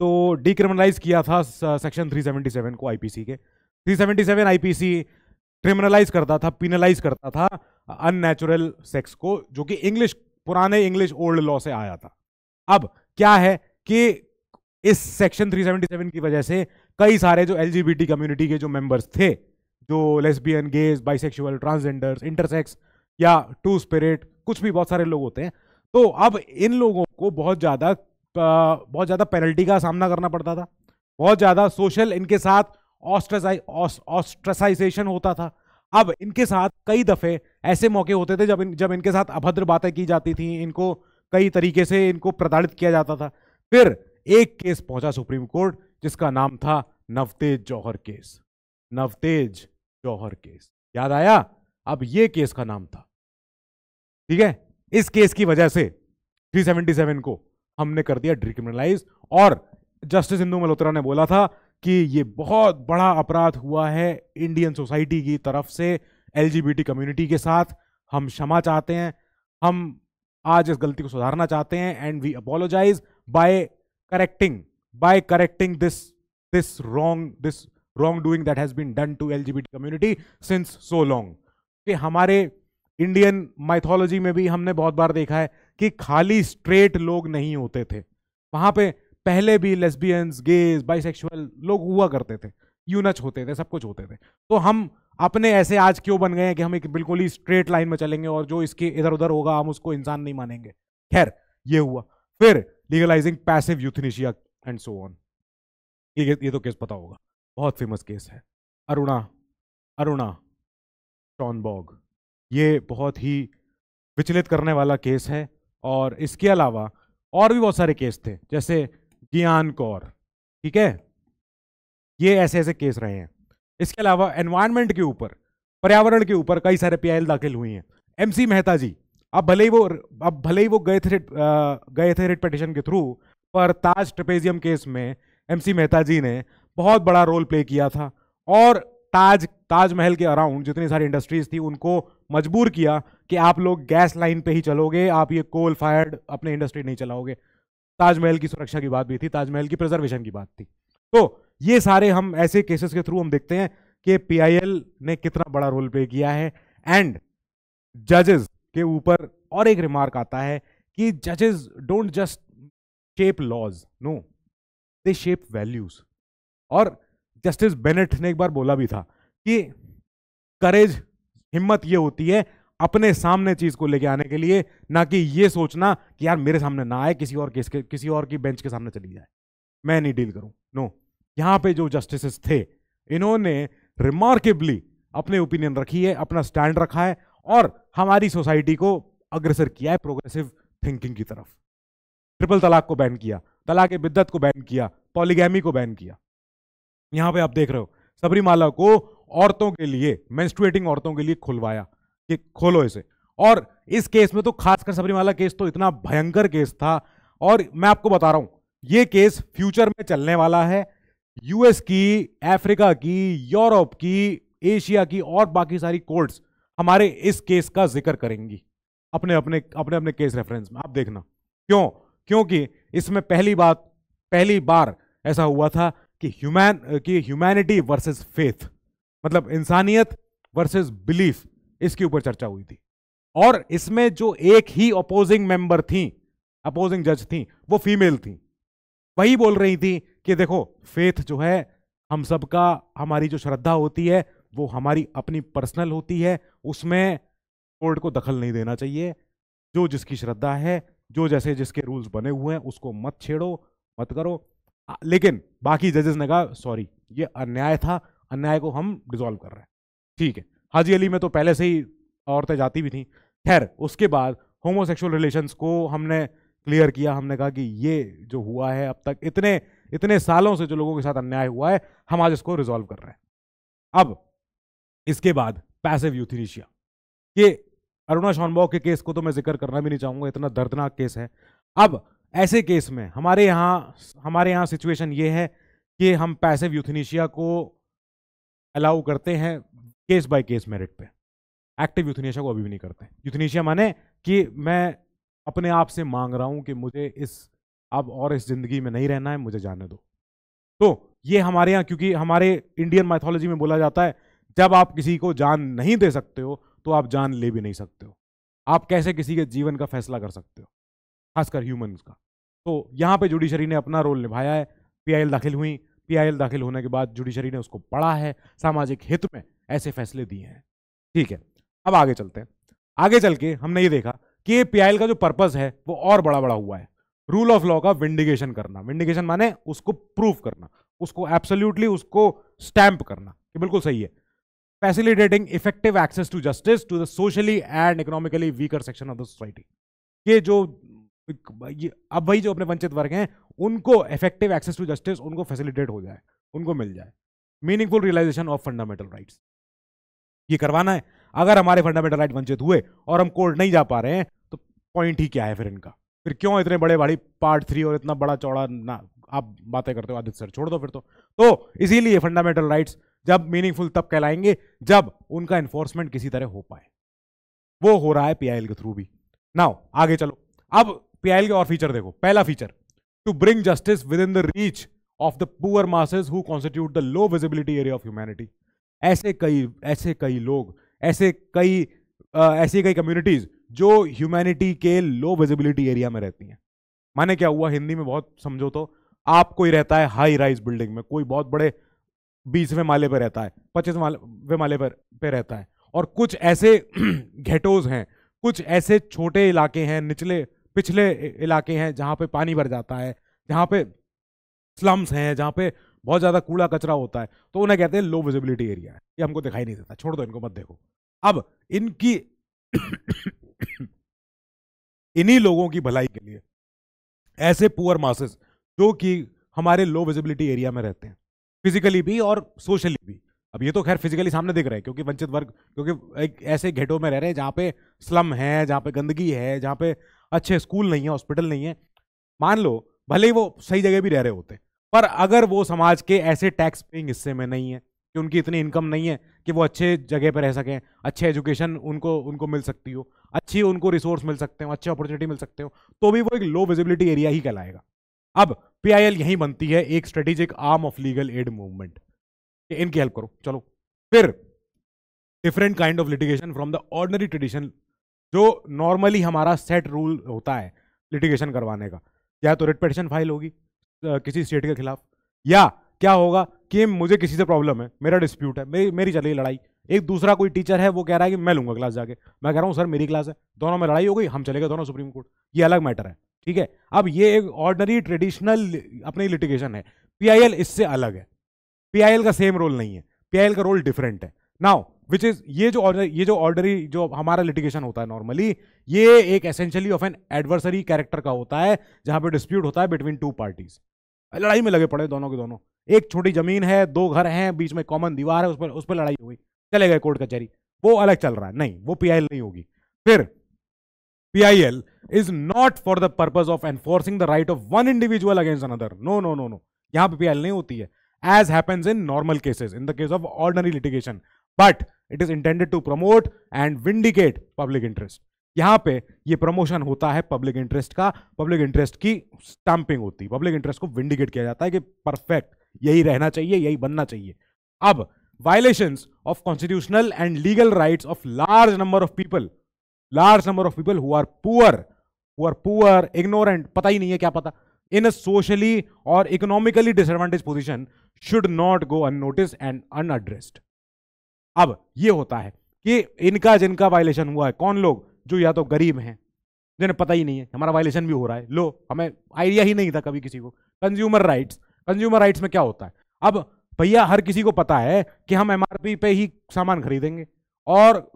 तो डिक्रिमिनलाइज किया था सेक्शन 377 को आईपीसी के। 377 आईपीसी क्रिमिनलाइज करता था पिनलाइज करता था अननेचुरल सेक्स को, जो कि इंग्लिश पुराने इंग्लिश ओल्ड लॉ से आया था। अब क्या है कि इस सेक्शन 377 की वजह से कई सारे जो एलजीबीटी कम्युनिटी के जो मेंबर्स थे, जो lesbian gays bisexual transgenders intersex या टू स्पिरिट कुछ भी बहुत सारे लोग होते हैं तो अब इन लोगों को बहुत ज़्यादा बहुत ज़्यादा पेनल्टी का सामना करना पड़ता था। बहुत ज़्यादा सोशल इनके साथ ऑस्ट्रेसाइजेशन होता था। अब इनके साथ कई दफ़े ऐसे मौके होते थे जब इन, जब इनके साथ अभद्र बातें की जाती थी, इनको कई तरीके से इनको प्रताड़ित किया जाता था। फिर एक केस पहुँचा सुप्रीम कोर्ट, जिसका नाम था नवतेज जौहर केस। नवतेज जौहर केस। याद आया? अब ये केस का नाम था। ठीक है? इस केस की वजह से 377 को हमने कर दिया डिक्रिमिनलाइज, और जस्टिस इंदू मल्होत्रा ने बोला था कि ये बहुत बड़ा अपराध हुआ है इंडियन सोसाइटी की तरफ़ से एलजीबीटी कम्युनिटी के साथ हम क्षमा चाहते हैं, हम आज इस गलती को सुधारना चाहते हैं and we apologise by correcting by correcting this this wrong this wrong doing that has been done to LGBT community since so long कि हमारे इंडियन माइथोलॉजी में भी हमने बहुत बार देखा है कि खाली स्ट्रेट लोग नहीं होते थे। वहाँ पे पहले भी लेस्बियंस गेज बाइसेक्सुअल लोग हुआ करते थे। यूनच होते थे, सब कुछ होते थे। तो हम अपने ऐसे आज क्यों बन गए हैं कि हम एक बिल्कुल ही स्ट्रेट लाइन में चलेंगे और जो इसके इधर उधर होगा, हम उसको इंसान नहीं मानेंगे। खैर, ये हुआ। फिर legalising passive euthanasia and so on ये ये तो केस पता होगा। बहुत फ़ेमस केस है। अरुणा अरुणा टॉनबॉग ये बहुत ही विचलित करने वाला केस है और इसके अलावा और भी बहुत सारे केस थे, जैसे ज्ञान कौर ठीक है? ये ऐसे ऐसे केस रहे हैं। इसके अलावा एनवायरमेंट के ऊपर, पर्यावरण के ऊपर कई सारे पीआईएल दाखिल हुई हैं। एमसी मेहता जी अब भले ही वो अब भले ही वो गए थे गए थे रिट पिटिशन के थ्रू पर ताज ट्रिपेजियम केस में एमसी मेहता जी ने बहुत बड़ा रोल प्ले किया था और ताज ताजमहल के अराउंड जितनी सारी इंडस्ट्रीज़ थी, उनको मजबूर किया कि आप लोग गैस लाइन पे ही चलोगे, आप ये कोल फायर्ड अपने इंडस्ट्री नहीं चलाओगे। ताजमहल की सुरक्षा की बात भी थी ताजमहल की प्रिजर्वेशन की बात थी। तो ये सारे हम ऐसे केसेस के थ्रू हम देखते हैं कि पीआईएल ने कितना बड़ा रोल प्ले किया है। एंड जजेस के ऊपर और एक रिमार्क आता है कि जजेस don't just shape laws no they shape values और जस्टिस बेनेट ने एक बार बोला भी था कि करेज हिम्मत ये होती है अपने सामने चीज़ को लेके आने के लिए, ना कि ये सोचना कि यार मेरे सामने ना आए, किसी और केस के, किसी और की बेंच के सामने चली जाए। मैं नहीं डील करूँ नो यहाँ पे जो जस्टिस थे, इन्होंने रिमार्केबली अपने ओपिनियन रखी है, अपना स्टैंड रखा है और हमारी सोसाइटी को अग्रसर किया है प्रोग्रेसिव थिंकिंग की तरफ़। ट्रिपल तलाक को बैन किया, तलाक बिद्दत को बैन किया पॉलीगैमी को बैन किया। यहाँ पे आप देख रहे हो, सबरीमाला को औरतों के लिए मेंस्ट्रुएटिंग औरतों के लिए खुलवाया कि खोलो इसे। और इस केस में तो खासकर सबरीमाला केस तो इतना भयंकर केस था। और मैं आपको बता रहा हूँ, ये केस फ्यूचर में चलने वाला है यूएस की अफ्रीका की यूरोप की एशिया की और बाकी सारी कोर्ट्स हमारे इस केस का ज़िक्र करेंगी। अपने अपने अपने अपने केस रेफरेंस में। आप देखना। क्यों? क्योंकि इसमें पहली बात, पहली बार ऐसा हुआ था कि ह्यूमैन कि ह्यूमैनिटी वर्सेस फेथ मतलब इंसानियत वर्सेस बिलीफ इसके ऊपर चर्चा हुई थी। और इसमें जो एक ही अपोजिंग मेंबर थी अपोजिंग जज थी, वो फीमेल थी। वही बोल रही थी कि देखो फेथ जो है, हम सबका, हमारी जो श्रद्धा होती है, वो हमारी अपनी पर्सनल होती है, उसमें कोर्ट को दखल नहीं देना चाहिए। जो जिसकी श्रद्धा है, जो जैसे जिसके रूल्स बने हुए हैं, उसको मत छेड़ो, मत करो। लेकिन बाकी जजेस ने कहा सॉरी ये अन्याय था, अन्याय को हम डिजोल्व कर रहे हैं। ठीक है। हाजी अली में तो पहले से ही औरतें जाती भी थी। खैर, उसके बाद होमोसेक्सुअल रिलेशंस को हमने क्लियर किया, हमने कहा कि ये जो हुआ है, अब तक इतने इतने सालों से जो लोगों के साथ अन्याय हुआ है, हम आज इसको रिजोल्व कर रहे हैं। अब, इसके बाद पैसिव यूथिनीशिया ये अरुणा शॉनबॉग के केस को तो मैं ज़िक्र करना भी नहीं चाहूँगा, इतना दर्दनाक केस है। अब, ऐसे केस में हमारे यहाँ हमारे यहाँ सिचुएशन ये है कि हम पैसिव यूथिनीशिया को अलाउ करते हैं केस बाय केस मेरिट पे। एक्टिव यूथनीशिया को अभी भी नहीं करते। यूथनीशिया माने कि मैं अपने आप से मांग रहा हूँ कि मुझे इस अब और इस ज़िंदगी में नहीं रहना है, मुझे जाने दो। तो ये हमारे यहाँ, क्योंकि हमारे इंडियन माइथोलॉजी में बोला जाता है, जब आप किसी को जान नहीं दे सकते हो तो आप जान ले भी नहीं सकते हो। आप कैसे किसी के जीवन का फैसला कर सकते हो? खासकर ह्यूमंस का। तो यहाँ पे जुडिशरी ने अपना रोल निभाया है। पीआईएल दाखिल हुई। पीआईएल दाखिल होने के बाद जुडिशरी ने उसको पढ़ा है। सामाजिक हित में ऐसे फैसले दिए हैं। ठीक है, अब आगे चलते हैं। आगे चल के हमने ये देखा कि पीआईएल का जो पर्पज है, वो और बड़ा बड़ा हुआ है। रूल ऑफ़ लॉ का विंडिकेशन करना। विंडिकेशन माने उसको प्रूफ करना, उसको एब्सोल्यूटली उसको स्टैंप करना कि बिल्कुल सही है। Facilitating effective access to justice to the socially and economically weaker section of the society ये जो ये अब वही जो अपने वंचित वर्ग हैं, उनको इफ़ेक्टिव एक्सेस टू जस्टिस उनको फैसिलिटेट हो जाए, उनको मिल जाए। Meaningful realisation of fundamental rights ये करवाना है। अगर हमारे फंडामेंटल राइट वंचित हुए और हम कोर्ट नहीं जा पा रहे हैं तो पॉइंट ही क्या है फिर इनका? फिर क्यों इतने बड़े बड़ी पार्ट थ्री और इतना बड़ा चौड़ा ना, आप बातें करते हो, आदित्य सर छोड़ दो फिर तो। तो इसीलिए फंडामेंटल राइट्स जब मीनिंगफुल तब कहलाएँगे जब उनका इन्फोर्समेंट किसी तरह हो पाए। वो हो रहा है पीआईएल के थ्रू भी। नाउ आगे चलो। अब पीआईएल के और फीचर देखो। पहला feature to bring justice within the reach of the poor masses who constitute the low visibility area of humanity ऐसे कई ऐसे कई लोग, ऐसे कई ऐसी कई कम्युनिटीज जो ह्यूमैनिटी के लो विजिबिलिटी एरिया में रहती हैं। माने क्या हुआ? हिंदी में बहुत समझो तो आप कोई रहता है हाई राइज बिल्डिंग में, कोई बहुत बड़े बीसवें माले पर रहता है पच्चीसवें माले पर, पे रहता है। और कुछ ऐसे घेटोज हैं, कुछ ऐसे छोटे इलाके हैं, निचले, पिछले इलाके हैं, जहाँ पे पानी भर जाता है, जहाँ पे स्लम्स हैं, जहाँ पे बहुत ज़्यादा कूड़ा कचरा होता है। तो उन्हें कहते हैं लो विजिबिलिटी एरिया है। ये हमको दिखाई नहीं देता, छोड़ दो इनको, मत देखो। अब इनकी इन्हीं लोगों की भलाई के लिए। ऐसे पुअर मासेस जो कि हमारे लो विजिबिलिटी एरिया में रहते हैं। फिजिकली भी और सोशली भी। अब ये तो खैर फिजिकली सामने दिख रहा है, क्योंकि वंचित वर्ग, क्योंकि एक ऐसे घेटों में रह रहे हैं जहाँ पे स्लम है, जहाँ पे गंदगी है, जहाँ पे अच्छे स्कूल नहीं है हॉस्पिटल नहीं है। मान लो, भले ही वो सही जगह भी रह रहे होते पर अगर वो समाज के ऐसे टैक्स पेइंग हिस्से में नहीं है कि उनकी इतनी इनकम नहीं है कि वो अच्छे जगह पर रह सकें, अच्छे एजुकेशन उनको उनको मिल सकती हो, अच्छी उनको रिसोर्स मिल सकते हो, अच्छे अपॉर्चुनिटी मिल सकते हो तो भी वो एक लो विजिबिलिटी एरिया ही कहलाएगा। अब पीआईएल यही बनती है एक strategic arm of legal aid movement इनकी हेल्प करो, चलो। फिर different kind of litigation from the ordinary tradition जो नॉर्मली हमारा सेट रूल होता है लिटिगेशन करवाने का। या तो रिट पिटिशन फ़ाइल होगी किसी स्टेट के खिलाफ, या क्या होगा कि मुझे किसी से प्रॉब्लम है, मेरा डिस्प्यूट है, मेरी मेरी चली लड़ाई। एक दूसरा कोई टीचर है, वो कह रहा है कि मैं लूँगा क्लास जाके। मैं कह रहा हूँ, सर, मेरी क्लास है। दोनों में लड़ाई हो गई, हम चले गए दोनों सुप्रीम कोर्ट ये अलग मैटर है, ठीक है? अब ये एक ऑर्डनरी ट्रेडिशनल अपनी लिटिगेशन है। पीआईएल इससे अलग है। पीआईएल का सेम रोल नहीं है। पीआईएल का रोल डिफरेंट है। नाउ विच इज़ ये जो ऑर्डर ये जो ऑर्डरी जो हमारा लिटिगेशन होता है नॉर्मली ये एक essentially of an adversary character का होता है, जहाँ पे डिस्प्यूट होता है बिटवीन टू पार्टीज़ लड़ाई में लगे पड़े दोनों के दोनों। एक छोटी ज़मीन है, दो घर हैं, बीच में कॉमन दीवार है, उस पर उस पर लड़ाई हो गई चले गए कोर्ट कचहरी। वो अलग चल रहा है। नहीं, वो पीआईएल नहीं होगी। फिर PIL is not for the purpose of enforcing the right of one individual against another no no no no यहाँ पे पीआईएल नहीं होती है। As happens in normal cases in the case of ordinary litigation but it is intended to promote and vindicate public interest यहाँ पे ये promotion होता है पब्लिक इंटरेस्ट का पब्लिक इंटरेस्ट की स्टैंपिंग होती है। पब्लिक इंटरेस्ट को विंडिकेट किया जाता है कि परफेक्ट यही रहना चाहिए, यही बनना चाहिए। अब violations of constitutional and legal rights of large number of people large number of people who poor who poor ignorant पता ही नहीं है क्या पता। इन सोशली और economically disadvantage position should not go unnoticed and unaddressed अब, ये होता है कि इनका जिनका वायलेशन हुआ है, कौन लोग? जो या तो गरीब हैं, जिन्हें पता ही नहीं है, हमारा वायलेशन भी हो रहा है। लो, हमें आइडिया ही नहीं था कभी किसी को। कंज्यूमर राइट्स कंज्यूमर राइट्स में क्या होता है? अब भैया, हर किसी को पता है कि हम एमआरपी पे ही सामान खरीदेंगे और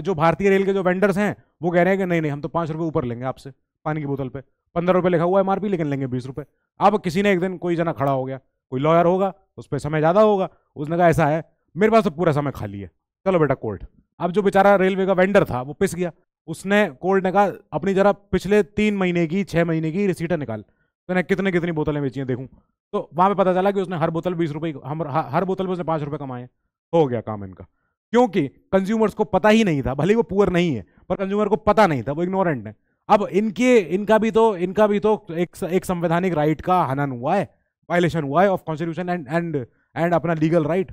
जो भारतीय रेल के जो वेंडर्स हैं, वो कह रहे हैं कि नहीं नहीं, हम तो पाँच रुपए ऊपर लेंगे आपसे, पानी की बोतल पे। पंद्रह रुपए लिखा हुआ एमआरपी लेकिन लेंगे बीस रुपये अब किसी ने एक दिन कोई जना खड़ा हो गया, कोई लॉयर होगा, उस पर समय ज़्यादा होगा, उसने कहा, ऐसा है, मेरे पास तो पूरा समय खाली है। चलो बेटा कोर्ट अब जो बेचारा रेलवे का वेंडर था, वो पिस गया। उसने कोर्ट ने कहा, अपनी जरा पिछले तीन महीने की, छह महीने की रिसीटें निकाल। तो कितने कितनी बोतलें बेची हैं, देखूँ। तो वहाँ पे पता चला कि उसने हर बोतल बीस रुपए हम हर बोतल में उसने पाँच रुपए कमाए हो। गया काम इनका। क्योंकि कंज्यूमर्स को पता ही नहीं था, भले वो पुअर नहीं है, पर कंज्यूमर को पता नहीं था, वो इग्नोरेंट है। अब इनके, इनका भी तो इनका भी तो एक एक संवैधानिक राइट का हनन हुआ है वायलेशन हुआ है of constitution and and and अपना लीगल राइट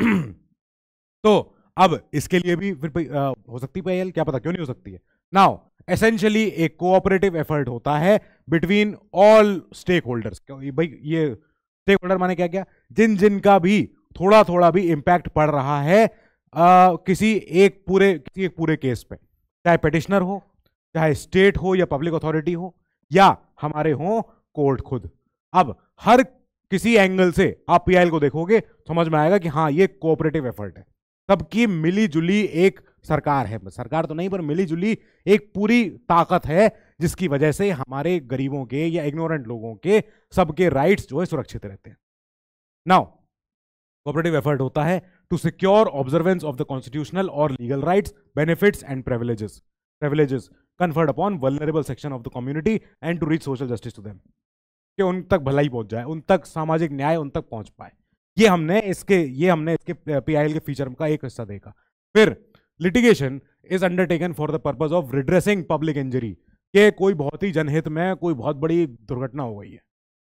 तो अब इसके लिए भी फिर आ, हो सकती है क्या पता क्यों नहीं हो सकती है। नाउ एसेंशियली एक कोऑपरेटिव एफर्ट होता है बिटवीन ऑल स्टेक होल्डर्स भाई ये स्टेक होल्डर माने क्या क्या जिन जिन का भी थोड़ा थोड़ा भी इंपैक्ट पड़ रहा है आ, किसी एक पूरे किसी एक पूरे केस पे। चाहे पेटिशनर हो चाहे स्टेट हो या पब्लिक अथॉरिटी हो या हमारे हो कोर्ट खुद। अब हर किसी एंगल से आप पीआईएल को देखोगे समझ में आएगा कि हाँ ये कोऑपरेटिव एफर्ट है। सबकी मिली जुली एक सरकार है। सरकार तो नहीं, पर मिली जुली एक पूरी ताकत है, जिसकी वजह से हमारे गरीबों के या इग्नोरेंट लोगों के सबके राइट्स जो है सुरक्षित रहते हैं। नाउ कोऑपरेटिव एफर्ट होता है to secure observance of the constitutional और legal rights benefits and privileges privileges conferred upon vulnerable section of the community and to reach social justice to them कि उन तक भलाई पहुँच जाए, उन तक सामाजिक न्याय उन तक पहुँच पाए। ये हमने इसके, ये हमने इसके पीआईएल के फीचर का एक हिस्सा देखा। फिर litigation is undertaken for the purpose of redressing public injury के कोई बहुत ही जनहित में कोई बहुत बड़ी दुर्घटना हो गई है।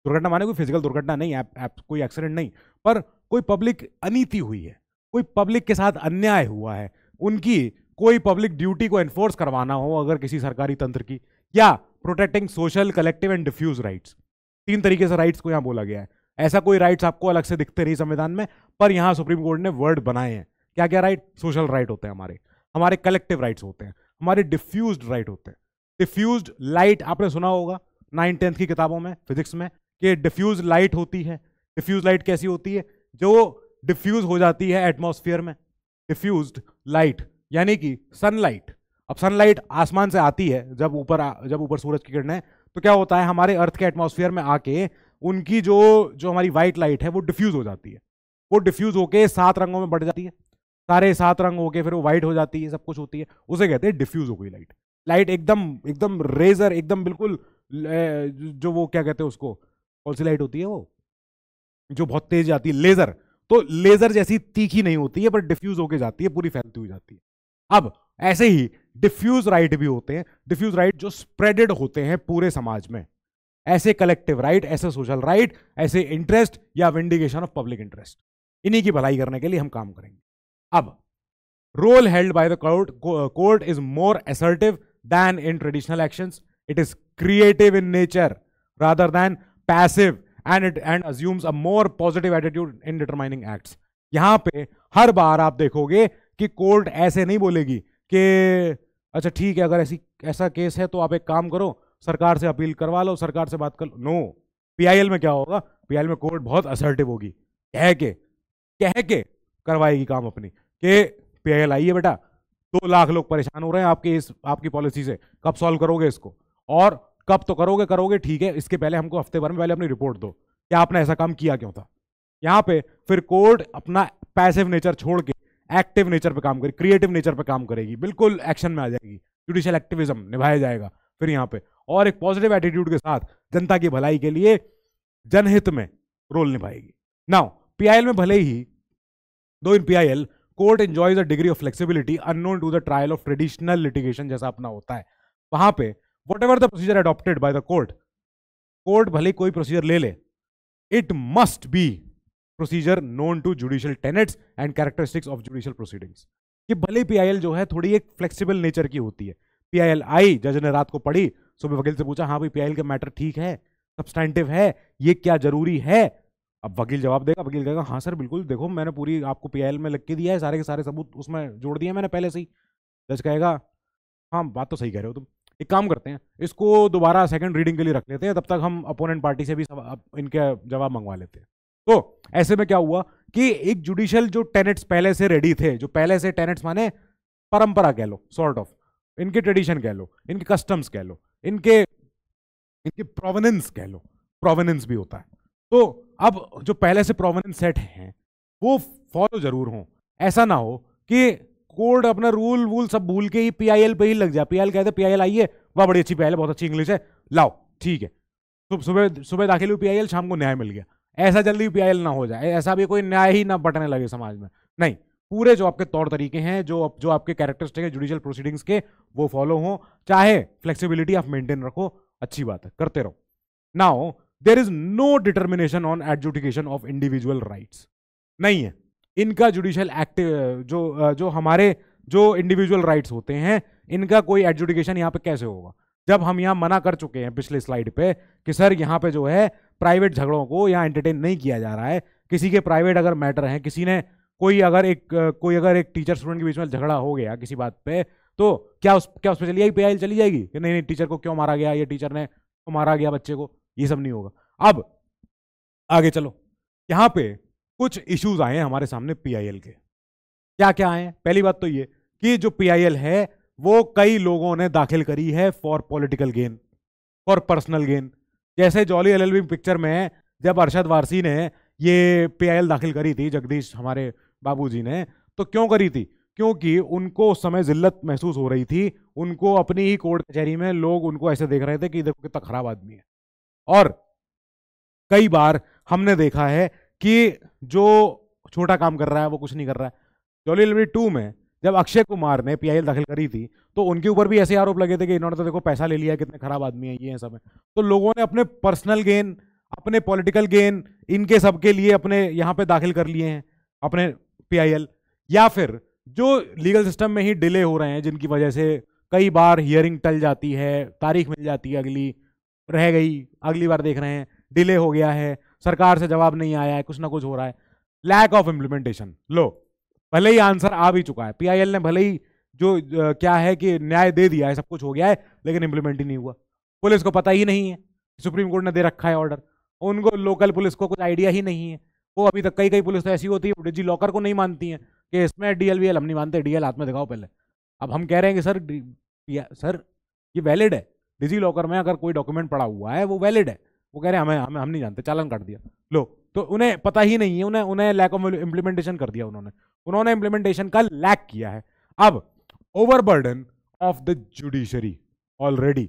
दुर्घटना माने कोई फ़िज़िकल दुर्घटना नहीं है कोई एक्सीडेंट नहीं, पर कोई पब्लिक अनीति हुई है, कोई पब्लिक के साथ अन्याय हुआ है, उनकी कोई पब्लिक ड्यूटी को एनफोर्स करवाना हो अगर किसी सरकारी तंत्र की, या protecting social collective and diffuse rights तीन तरीके से राइट्स को यहाँ बोला गया है। ऐसा कोई राइट्स आपको अलग से दिखते नहीं संविधान में, पर यहाँ सुप्रीम कोर्ट ने वर्ड बनाए हैं। क्या क्या राइट सोशल राइट होते हैं हमारे। हमारे कलेक्टिव राइट्स होते हैं। हमारे डिफ्यूज राइट होते हैं। डिफ्यूज लाइट आपने सुना होगा नाइन टेंथ की किताबों में फिजिक्स में, कि डिफ्यूज लाइट होती है। डिफ्यूज लाइट कैसी होती है? जो डिफ्यूज हो जाती है एटमोस्फियर में। डिफ्यूज लाइट यानी कि सनलाइट अब सनलाइट आसमान से आती है, जब ऊपर जब ऊपर सूरज की किरणें तो क्या होता है? हमारे अर्थ के एटमोस्फियर में आके उनकी जो जो हमारी व्हाइट लाइट है, वो डिफ्यूज हो जाती है। वो डिफ्यूज होके सात रंगों में बढ़ जाती है। सारे सात रंग होके फिर वो व्हाइट हो जाती है, सब कुछ होती है। उसे कहते हैं डिफ्यूज हो गई लाइट लाइट एकदम एकदम रेजर एकदम बिल्कुल जो वो क्या कहते हैं उसको? कौन सी लाइट होती है वो? जो बहुत तेज जाती है लेजर तो लेजर जैसी तीखी नहीं होती है, पर डिफ्यूज होके जाती है, पूरी फैलती हुई जाती है। अब ऐसे ही डिफ्यूज राइट भी होते हैं। डिफ्यूज राइट जो स्प्रेडेड होते हैं पूरे समाज में। ऐसे कलेक्टिव राइट ऐसे सोशल राइट ऐसे इंटरेस्ट या विंडिकेशन ऑफ़ पब्लिक इंटरेस्ट इन्हीं की भलाई करने के लिए हम काम करेंगे। अब role held by the court court is more assertive than in traditional actions it is creative in nature rather than passive and it and assumes a more positive attitude in determining acts यहाँ पे हर बार आप देखोगे कि court ऐसे नहीं बोलेगी कि अच्छा ठीक है, अगर ऐसी, ऐसा केस है तो आप एक काम करो सरकार से अपील करवा लो, सरकार से बात कर लो। नो पीआईएल में क्या होगा? पीआईएल में कोर्ट बहुत असर्टिव होगी। कह के कह के करवाएगी काम अपनी के पीआईएल आई है बेटा, दो लाख लोग परेशान हो रहे हैं आपके इस, आपकी पॉलिसी से। कब सॉल्व करोगे इसको? और कब तो करोगे करोगे, ठीक है, इसके पहले हमको हफ़्ते भर में पहले अपनी रिपोर्ट दो क्या आपने ऐसा काम किया क्यों था। यहाँ पे फिर कोर्ट अपना पैसिव नेचर छोड़ के एक्टिव नेचर पे काम करेगी क्रिएटिव नेचर पे काम करेगी। बिल्कुल एक्शन में आ जाएगी। जुडिशियल एक्टिविज्म निभाया जाएगा फिर यहाँ पे। और एक पॉजिटिव एटीट्यूड के साथ जनता की भलाई के लिए जनहित में रोल निभाएगी। नाउ पीआईएल में भले ही though in PIL court enjoys a degree of flexibility unknown to the trial of traditional litigation जैसा अपना होता है। वहाँ पे whatever the procedure adopted by the court court भले कोई प्रोसीजर ले ले it must be procedure known to judicial tenets and characteristics of judicial proceedings कि भले पीआईएल जो है थोड़ी एक फ्लेक्सिबल नेचर की होती है। पीआईएल आई, जज ने रात को पढ़ी सुबह वकील से पूछा हाँ भाई, पीआईएल का मैटर ठीक है सब्सटैंटिव है, ये क्या ज़रूरी है? अब वकील जवाब देगा, वकील कहेगा हाँ सर, बिल्कुल, देखो, मैंने पूरी आपको पीआईएल में लिख के दिया है, सारे के सारे सबूत उसमें जोड़ दिए मैंने पहले से ही। जज कहेगा हाँ बात तो सही कह रहे हो तुम। एक काम करते हैं, इसको दोबारा सेकंड रीडिंग के लिए रख लेते हैं, तब तक हम अपोनेंट पार्टी से भी इनके जवाब मंगवा लेते हैं। तो ऐसे में क्या हुआ कि एक जुडिशियल जो टेनेट्स पहले से रेडी थे, जो पहले से टेनेट्स माने परंपरा कह लो सॉर्ट ऑफ़ इनके ट्रेडिशन कह लो, इनके कस्टम्स कह लो इनके इनके प्रोवेनेंस कह लो प्रोवेनेंस भी होता है। तो अब जो पहले से प्रोवेनेंस सेट हैं, वो फॉलो ज़रूर हो। ऐसा ना हो कि कोड अपना रूल वूल सब भूल के ही पीआईएल पे ही लग जाए। पीआईएल कहते पीआईएल आइए, वाह, बड़ी अच्छी पीआईएल बहुत अच्छी इंग्लिश है, लाओ, ठीक है। सुबह सुबह दाखिल हुई पीआईएल शाम को न्याय मिल गया। ऐसा जल्दी पीआईएल ना हो जाए, ऐसा भी कोई न्याय ही ना बटने लगे समाज में। नहीं पूरे जो आपके तौर तरीके हैं, जो जो आपके कैरेक्टरिस्टिक है जुडिशियल प्रोसीडिंग्स के, वो फॉलो हो। चाहे फ्लेक्सिबिलिटी आप मेंटेन रखो, अच्छी बात है, करते रहो। Now there is no determination on adjudication of individual rights नहीं है। इनका जुडिशियल एक्टिव जो जो हमारे, जो इंडिविजुअल राइट्स होते हैं, इनका कोई एडजुडिकेशन यहाँ पे कैसे होगा? जब हम यहाँ मना कर चुके हैं पिछले स्लाइड पे कि सर यहाँ पे जो है प्राइवेट झगड़ों को यहाँ एंटरटेन नहीं किया जा रहा है, किसी के प्राइवेट अगर मैटर हैं, किसी ने कोई अगर एक, कोई अगर एक टीचर स्टूडेंट के बीच में झगड़ा हो गया किसी बात पे तो क्या उस क्या उस पर चली जाएगी चली जाएगी? कि नहीं नहीं टीचर को क्यों मारा गया? ये टीचर ने क्यों मारा गया बच्चे को? ये सब नहीं होगा। अब, आगे चलो। यहाँ पे कुछ इश्यूज़ आए हैं हमारे सामने पीआईएल के। क्या क्या आए पहली बात तो ये कि जो पीआईएल है, वो कई लोगों ने दाखिल करी है for political gain for personal gain जैसे जॉली एलएलबी पिक्चर में जब अरशद वारसी ने ये पीआईएल दाखिल करी थी, जगदीश हमारे बाबूजी ने तो क्यों करी थी? क्योंकि उनको उस समय जिल्लत महसूस हो रही थी। उनको अपनी ही कोर्ट कचहरी में लोग उनको ऐसे देख रहे थे कि देखो कितना खराब आदमी है। और कई बार हमने देखा है कि जो छोटा काम कर रहा है, वो कुछ नहीं कर रहा है। जॉली एलबी टू में जब अक्षय कुमार ने पीआईएल दाखिल करी थी तो उनके ऊपर भी ऐसे आरोप लगे थे कि इन्होंने तो देखो पैसा ले लिया, कितने खराब आदमी है, ये सब तो लोगों ने अपने पर्सनल गेन, अपने पॉलिटिकल गेन, इनके सबके लिए अपने यहाँ पे दाखिल कर लिए हैं, अपने पीआईएल या फिर जो लीगल सिस्टम में ही डिले हो रहे हैं, जिनकी वजह से कई बार हियरिंग टल जाती है, तारीख मिल जाती है अगली, रह गई, अगली बार देख रहे हैं डिले हो गया है, सरकार से जवाब नहीं आया है, कुछ ना कुछ हो रहा है लैक ऑफ़ इम्प्लीमेंटेशन लो, भले ही आंसर आ भी चुका है पीआईएल ने भले ही जो क्या है कि न्याय दे दिया है, सब कुछ हो गया है, लेकिन इंप्लीमेंट ही नहीं हुआ। पुलिस को पता ही नहीं है, सुप्रीम कोर्ट ने दे रखा है ऑर्डर उनको लोकल पुलिस को कुछ आइडिया ही नहीं है। वो अभी तक कई कई पुलिस तो ऐसी होती है डिजी लॉकर को नहीं मानती है कि इसमें डीएल हम नहीं मानते डीएल हाथ में दिखाओ पहले। अब हम कह रहे हैं कि सर सर, ये वैलिड है। डिजी लॉकर में अगर कोई डॉक्यूमेंट पड़ा हुआ है, वो वैलिड है। वो कह रहे हैं, हमें हमें, हम नहीं जानते, चालन काट दिया। लो तो उन्हें पता ही नहीं है, उन्हें उन्हें लैक ऑफ़ इम्प्लीमेंटेशन कर दिया उन्होंने। उन्होंने इम्प्लीमेंटेशन का लैक किया है। अब overburden of the judiciary already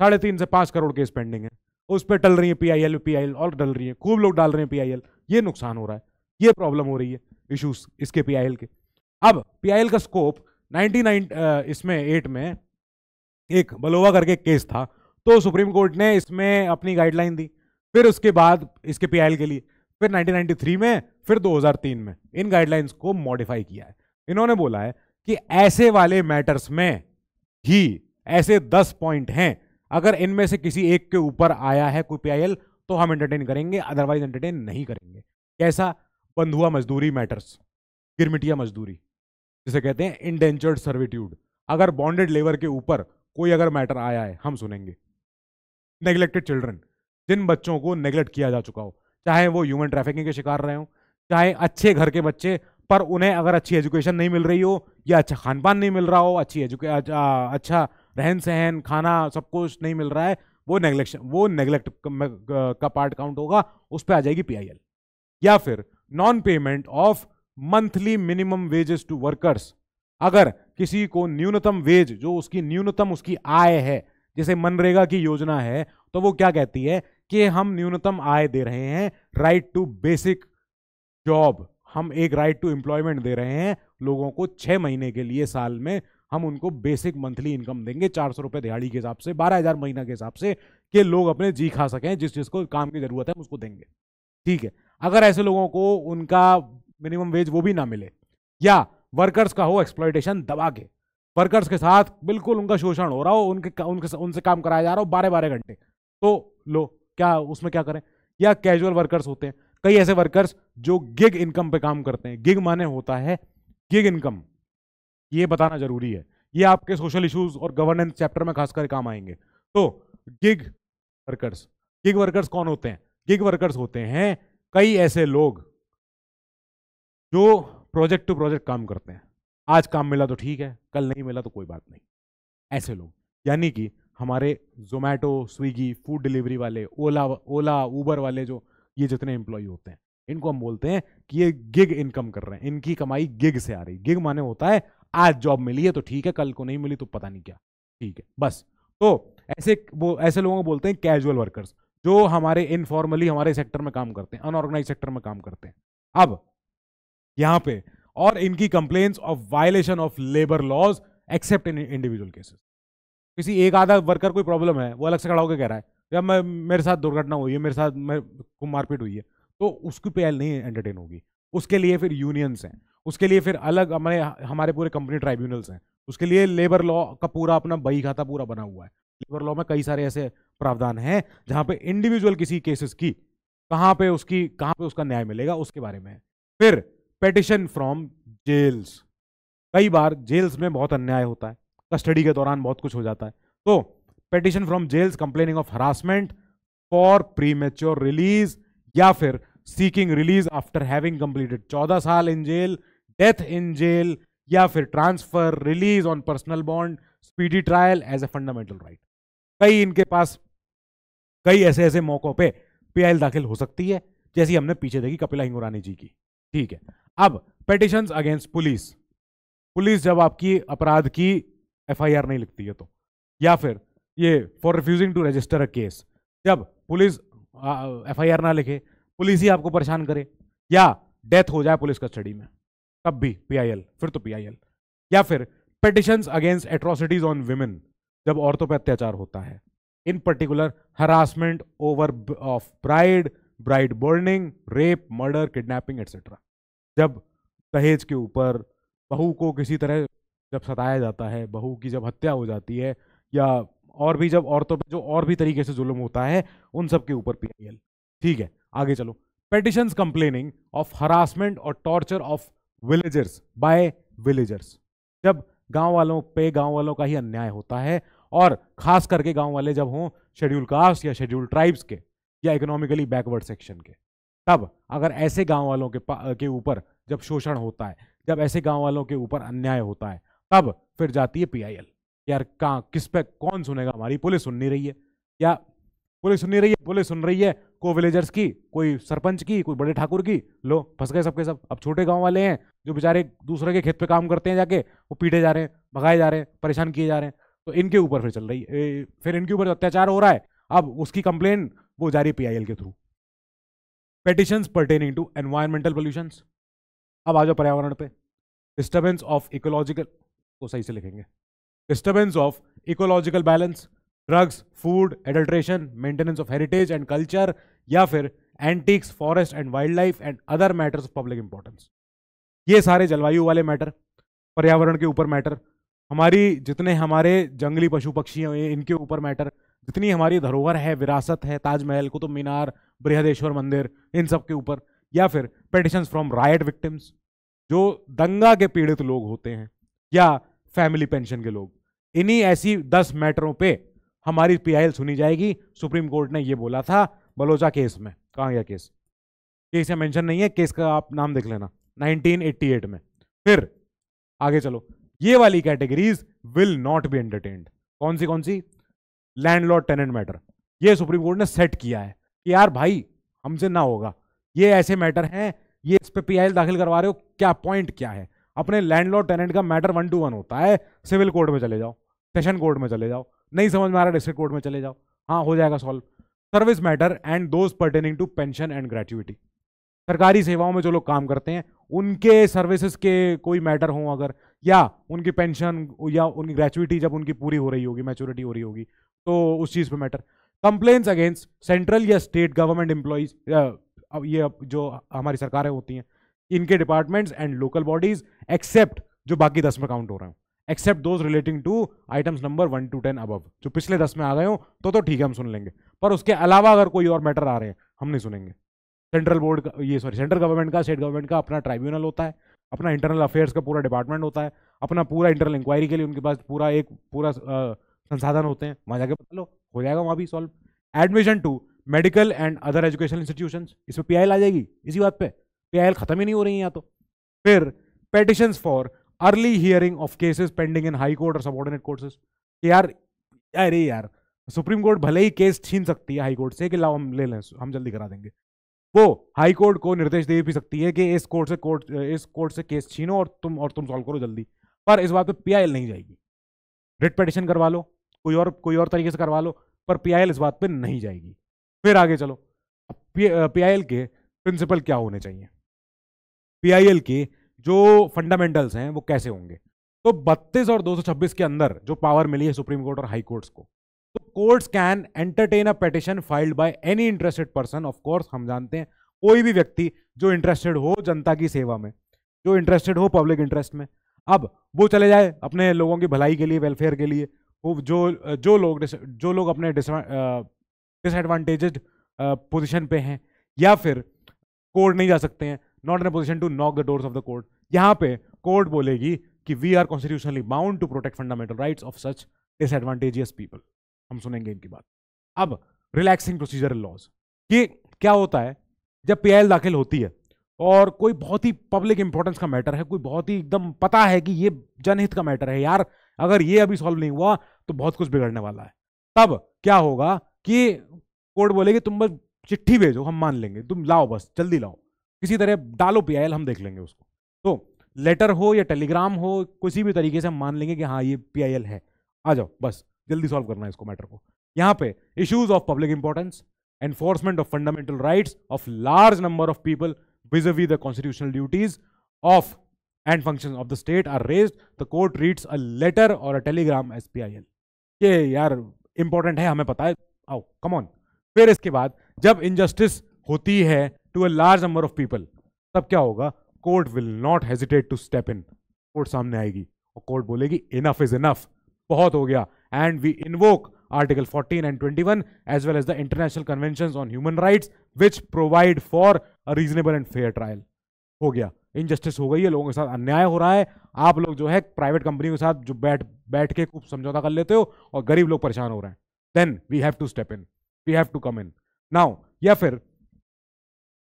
साढ़े तीन से पाँच करोड़ केस पेंडिंग है। उस पर टल रही है पीआईएल पीआईएल और डल रही है। खूब लोग डाल रहे हैं पीआईएल ये नुकसान हो रहा है, ये प्रॉब्लम हो रही है इश्यूज़ इसके पीआईएल के। अब पीआईएल का स्कोप 99 इसमें एट में एक बलोवा करके केस था तो सुप्रीम कोर्ट ने इसमें अपनी गाइडलाइन दी, फिर उसके बाद इसके पीआईएल के लिए, फिर 1993 में, फिर 2003 में इन गाइडलाइंस को मॉडिफाई किया है। इन्होंने बोला है कि ऐसे वाले मैटर्स में ही ऐसे 10 पॉइंट हैं, अगर इनमें से किसी एक के ऊपर आया है कोई पीआईएल तो हम एंटरटेन करेंगे अदरवाइज़ एंटरटेन नहीं करेंगे। कैसा? बंधुआ मजदूरी मैटर्स गिरमिटिया मजदूरी। जिसे कहते हैं इंडेंचर्ड सर्विट्यूड अगर बॉन्डेड लेबर के ऊपर कोई अगर मैटर आया है, हम सुनेंगे। नेग्लेक्टेड चिल्ड्रन जिन बच्चों को नेग्लेक्ट किया जा चुका हो। चाहे वो ह्यूमन ट्रैफिकिंग के शिकार रहे हो, चाहे अच्छे घर के बच्चे, पर उन्हें अगर अच्छी एजुकेशन नहीं मिल रही हो, या अच्छा खान पान नहीं मिल रहा हो, अच्छी एजुके अच्छा रहन सहन खाना सब कुछ नहीं मिल रहा है वो नेग्लेक्शन वो नेग्लेक्ट का पार्ट काउंट होगा, उस पर आ जाएगी पीआईएल या फिर non payment of monthly minimum wages to workers अगर किसी को न्यूनतम वेज जो उसकी न्यूनतम उसकी आय है, जैसे मनरेगा की योजना है तो वो क्या कहती है कि हम न्यूनतम आय दे रहे हैं राइट टू बेसिक जॉब हम एक राइट टू एम्प्लॉयमेंट दे रहे हैं लोगों को छह महीने के लिए साल में हम उनको बेसिक मंथली इनकम देंगे, चार सौ रुपए दिहाड़ी के हिसाब से, बारह हज़ार महीना के हिसाब से कि लोग अपने जी खा सकें, जिस जिसको काम की ज़रूरत है उसको देंगे। ठीक है? अगर ऐसे लोगों को उनका मिनिमम वेज वो भी ना मिले, या वर्कर्स का हो एक्सप्लॉयटेशन दबा के वर्कर्स के साथ बिल्कुल उनका शोषण हो रहा हो, उनके उनके उनसे काम कराया जा रहा हो बारह बारह घंटे तो लो, क्या उसमें क्या करें? या कैजुअल वर्कर्स होते हैं, कई ऐसे वर्कर्स जो गिग इनकम पे काम करते हैं गिग माने होता है गिग इनकम ये बताना ज़रूरी है। ये आपके सोशल इश्यूज़ और गवर्नेंस चैप्टर में खासकर काम आएँगे। तो गिग वर्कर्स गिग वर्कर्स कौन होते हैं? गिग वर्कर्स होते हैं कई ऐसे लोग जो प्रोजेक्ट टू प्रोजेक्ट काम करते हैं। आज काम मिला तो ठीक है, कल नहीं मिला तो कोई बात नहीं। ऐसे लोग, यानी कि हमारे जोमेटो स्विगी फ़ूड डिलीवरी वाले ओला ओला ऊबर वाले जो, ये जितने एम्प्लॉय होते हैं। इनको हम बोलते हैं कि ये गिग इनकम कर रहे हैं। इनकी कमाई गिग से आ रही गिग माने होता है, आज जॉब मिली है तो ठीक है, कल को नहीं मिली तो पता नहीं क्या। ठीक है, बस। तो ऐसे वो, ऐसे लोगों को बोलते हैं कैजुअल वर्कर्स जो हमारे इनफॉर्मली हमारे सेक्टर में काम करते हैं अनऑर्गेनाइज सेक्टर में काम करते हैं। अब, यहाँ पे, और इनकी complaints of violation of labour laws except in individual cases किसी एक आधा वर्कर कोई प्रॉब्लम है, वो अलग से खड़ा होकर कह रहा है या मैं, मेरे साथ दुर्घटना हुई है, मेरे साथ मेरे मारपीट हुई है। तो उसकी पे नहीं एंटरटेन होगी। उसके लिए फिर यूनियंस हैं। उसके लिए फिर अलग हमारे हमारे पूरे कंपनी ट्राइब्यूनल्स हैं। उसके लिए लेबर लॉ का पूरा अपना बही खाता पूरा बना हुआ है। लेबर लॉ में कई सारे ऐसे प्रावधान हैं, जहाँ पे इंडिविजुअल किसी केसेस की कहाँ पे उसकी, कहाँ पे उसका न्याय मिलेगा उसके बारे में। फिर पेटिशन फ्रॉम जेल्स कई बार जेल्स में बहुत अन्याय होता है। कस्टडी के दौरान बहुत कुछ हो जाता है। तो petition from jails complaining of harassment for premature release या फिर seeking release after having completed चौदह साल in jail death in jail या फिर transfer release on personal bond speedy trial as a fundamental right कई इनके पास, कई ऐसे ऐसे मौकों पे पीआईएल दाखिल हो सकती है, जैसी हमने पीछे देखी कपिला हिंगुरानी जी की। ठीक है, अब पेटिशंस अगेंस्ट पुलिस पुलिस जब आपकी अपराध की एफआईआर नहीं लिखती है तो या फिर ये for refusing to register a case जब पुलिस एफआईआर ना लिखे पुलिस ही आपको परेशान करे। या डेथ हो जाए पुलिस कस्टडी में, तब भी पीआईएल फिर तो पीआईएल या फिर petitions against atrocities on women जब औरतों पर अत्याचार होता है। In particular harassment over of bride bride burning rape murder kidnapping etcetera जब दहेज के ऊपर बहू को किसी तरह जब सताया जाता है, बहू की जब हत्या हो जाती है, या और भी जब औरतों पर जो और भी तरीके से जुल्म होता है, उन सब के ऊपर पीआईएल ठीक है आगे चलो। पेटिशन कंप्लेनिंग ऑफ़ हरासमेंट और torture of villagers by villagers जब गाँव वालों पे गाँव वालों का ही अन्याय होता है और खास करके गाँव वाले जब हों शेड्यूल कास्ट या शेड्यूल ट्राइब्स के या इकोनॉमिकली बैकवर्ड सेक्शन के, तब अगर ऐसे गाँव वालों के के ऊपर जब शोषण होता है, जब ऐसे गाँव वालों के ऊपर अन्याय होता है, तब फिर जाती है पीआईएल यार कहाँ, किस पे, कौन सुनेगा हमारी? पुलिस सुन नहीं रही है। या, पुलिस सुन नहीं रही है, पुलिस सुन रही है को विलेजर्स की, कोई सरपंच की, कोई बड़े ठाकुर की, लो, फंस गए सबके सब। अब छोटे गाँव वाले हैं, जो बेचारे दूसरे के खेत पे काम करते हैं जाके, वो पीटे जा रहे हैं, भगाए जा रहे हैं, परेशान किए जा रहे हैं। तो इनके ऊपर फिर चल रही है फिर इनके ऊपर अत्याचार हो रहा है। अब उसकी कंप्लेन वो जारी पीआईएल के through petitions pertaining to environmental pollution अब आ जाओ पर्यावरण पे। डिस्टर्बेंस ऑफ़ इकोलॉजिकल को सही से लिखेंगे। Disturbance of ecological balance drugs food adulteration maintenance of heritage and culture या फिर antiques forest and wild life and other matters of public importance ये सारे जलवायु वाले मैटर पर्यावरण के ऊपर मैटर हमारी जितने हमारे जंगली पशु पक्षी हैं इनके ऊपर मैटर जितनी हमारी धरोहर है, विरासत है, ताजमहल, कुतुब मीनार, बृहदेश्वर मंदिर, इन सब के ऊपर, या फिर पेटिशंस फ्रॉम रायट विक्टिम्स जो दंगा के पीड़ित लोग होते हैं, या फैमिली पेंशन के लोग, इन्हीं ऐसी दस मैटरों पे हमारी पीआईएल सुनी जाएगी। सुप्रीम कोर्ट ने ये बोला था, बलोचा केस में। कहा गया केस? केस या मेंशन नहीं है, केस का आप नाम देख लेना। 1988 में। फिर, आगे चलो। ये वाली categories will not be entertained. कौन सी कौन सी? Landlord tenant matter. ये सुप्रीम कोर्ट ने सेट किया है कि यार भाई, हमसे ना होगा। ये ऐसे मैटर हैं, ये इस पे पीआईएल दाखिल करवा रहे हो, क्या पॉइंट क्या है? अपने लैंडलॉर्ड टेनेंट का मैटर वन टू वन होता है, सिविल कोर्ट में चले जाओ, सेशन कोर्ट में चले जाओ। नहीं समझ में आ रहा डिस्ट्रिक्ट कोर्ट में चले जाओ। हाँ हो जाएगा solve service matter and those pertaining to pension and gratuity सरकारी सेवाओं में जो लोग काम करते हैं, उनके सर्विसेज़ के कोई मैटर हो अगर, या उनकी पेंशन या उनकी ग्रेचुइटी जब उनकी पूरी हो रही होगी मैच्योरिटी हो रही होगी तो उस चीज़ पे मैटर कंप्लेन्स अगेंस्ट सेंट्रल या स्टेट गवर्नमेंट एम्प्लॉयज़ ये जो हमारी सरकारें होती हैं, इनके departments and local bodies except जो बाकी दस में काउंट हो रहे हैं। Except those relating to items number one to ten अब जो पिछले दस में आ गए हो तो तो ठीक है, हम सुन लेंगे। पर उसके अलावा अगर कोई और मैटर आ रहे हैं, हम नहीं सुनेंगे। सेंट्रल बोर्ड का, ये सॉरी सेंट्रल गवर्नमेंट का स्टेट गवर्नमेंट का अपना ट्राइब्यूनल होता है, अपना इंटरनल अफेयर्स का पूरा डिपार्टमेंट होता है, अपना पूरा इंटरनल इंक्वायरी के लिए उनके पास पूरा एक, पूरा संसाधन होते हैं। वहाँ जाके पता लो, हो जाएगा वहाँ भी solve admission to medical and other education institution इसमें पी आ जाएगी, इसी बात पर पी खत्म ही नहीं हो रही है यहाँ तो। फिर petitions for early hearing of cases pending in High Court और सबॉर्डिनेट कोर्सेज यार, अरे यार, सुप्रीम कोर्ट भले ही केस छीन सकती है हाई कोर्ट से कि लाओ हम ले लें, हम जल्दी करा देंगे। वो हाई कोर्ट को निर्देश दे भी सकती है कि इस कोर्ट से कोर्ट, इस कोर्ट से केस छीनो और तुम और तुम सॉल्व करो जल्दी। पर इस बात पे पीआईएल नहीं जाएगी। रिट पटिशन करवा लो, कोई और कोई और तरीके से करवा लो, पर पीआईएल इस बात पे नहीं जाएगी। फिर आगे चलो। पीआईएल के प्रिंसिपल क्या होने चाहिए? पीआईएल के जो फंडामेंटल्स हैं, वो कैसे होंगे? तो 32 और 226 के अंदर जो पावर मिली है सुप्रीम कोर्ट और हाई कोर्ट्स को तो courts can entertain a petition filed by any interested person of course हम जानते हैं, कोई भी व्यक्ति जो इंटरेस्टेड हो जनता की सेवा में, जो इंटरेस्टेड हो पब्लिक इंटरेस्ट में, अब वो चले जाए अपने लोगों की भलाई के लिए वेलफेयर के लिए, वो जो जो लोग जो लोग अपने डिसएडवांटेजेड पोजिशन पे हैं, या फिर कोर्ट नहीं जा सकते हैं not in position to knock the doors of the court यहाँ पे कोर्ट बोलेगी कि we are constitutionally bound to protect fundamental rights of such disadvantageous people हम सुनेंगे इनकी बात। अब रिलैक्सिंग प्रोसीजर लॉज कि क्या होता है? जब पीआईएल दाखिल होती है और कोई बहुत ही पब्लिक इंपॉर्टेंस का मैटर है, कोई बहुत ही एकदम पता है कि ये जनहित का मैटर है, यार, अगर ये अभी सॉल्व नहीं हुआ तो बहुत कुछ बिगड़ने वाला है। तब क्या होगा कि कोर्ट बोलेगी, तुम बस चिट्ठी भेजो, हम मान लेंगे। तुम लाओ बस, जल्दी लाओ। किसी तरह डालो पीआईएल हम देख लेंगे उसको। तो लेटर हो या टेलीग्राम हो किसी भी तरीके से हम मान लेंगे कि हाँ ये पीआईएल है। आ जाओ बस जल्दी सॉल्व करना है इसको मैटर को। यहाँ पे issues of public importance enforcement of fundamental rights of large number of people vis-a-vis the constitutional duties of and functions of the state are raised, the court reads a letter or a telegram as PIL. ये यार important है हमें पता है। आओ come on फिर इसके बाद जब इनजस्टिस होती है to a large number of people तब क्या होगा? Court will not hesitate to step in court सामने आएगी और कोर्ट बोलेगी इनफ इज़ इनफ बहुत हो गया। And we invoke Article 14 and 21, as well as the International Conventions on Human Rights, which provide for a reasonable and fair trial. हो गया। Injustice हो गई है लोगों के साथ अन्याय हो रहा है। आप लोग जो है प्राइवेट कंपनी के साथ जो बैठ बैठ के खूब समझौता कर लेते हो और गरीब लोग परेशान हो रहे हैं। Then we have to step in we have to come in now या फिर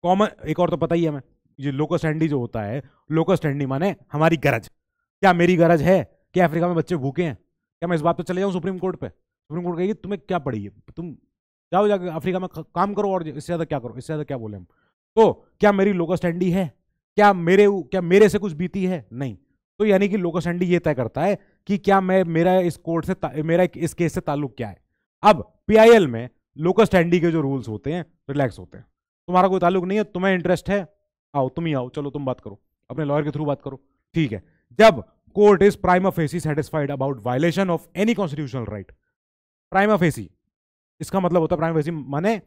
कॉमन एक और तो पता ही है हमें। ये लोकल स्टैंडी जो होता है लोकल स्टैंडी माने हमारी गरज। क्या मेरी गरज है? क्या अफ्रीका में बच्चे भूखे हैं? क्या मैं इस बात पर चले जाऊँ सुप्रीम कोर्ट पर सुप्रीम कोर्ट कहेगी, तुम्हें क्या पड़ी है? तुम जाओ जाकर अफ्रीका में काम करो और इससे ज़्यादा क्या करो? इससे ज़्यादा क्या बोले हम? तो क्या मेरी लोकल स्टैंडी है? क्या मेरे क्या मेरे से कुछ बीती है? नहीं। तो यानी कि लोकल स्टैंडी ये तय करता है कि क्या मैं, मेरा इस कोर्ट से मेरा इस केस से ताल्लुक क्या है। अब पीआईएल में लोकल स्टैंडी के जो रूल्स होते हैं रिलैक्स होते हैं। तुम्हारा कोई ताल्लुक नहीं है, तुम्हें इंटरेस्ट है। आओ, तुम ही आओ, चलो, तुम बात करो। अपने लॉयर के थ्रू बात करो। ठीक है। जब court is prima facie satisfied about violation of any constitutional right prima facie इसका मतलब होता है प्राइमा फेसी माने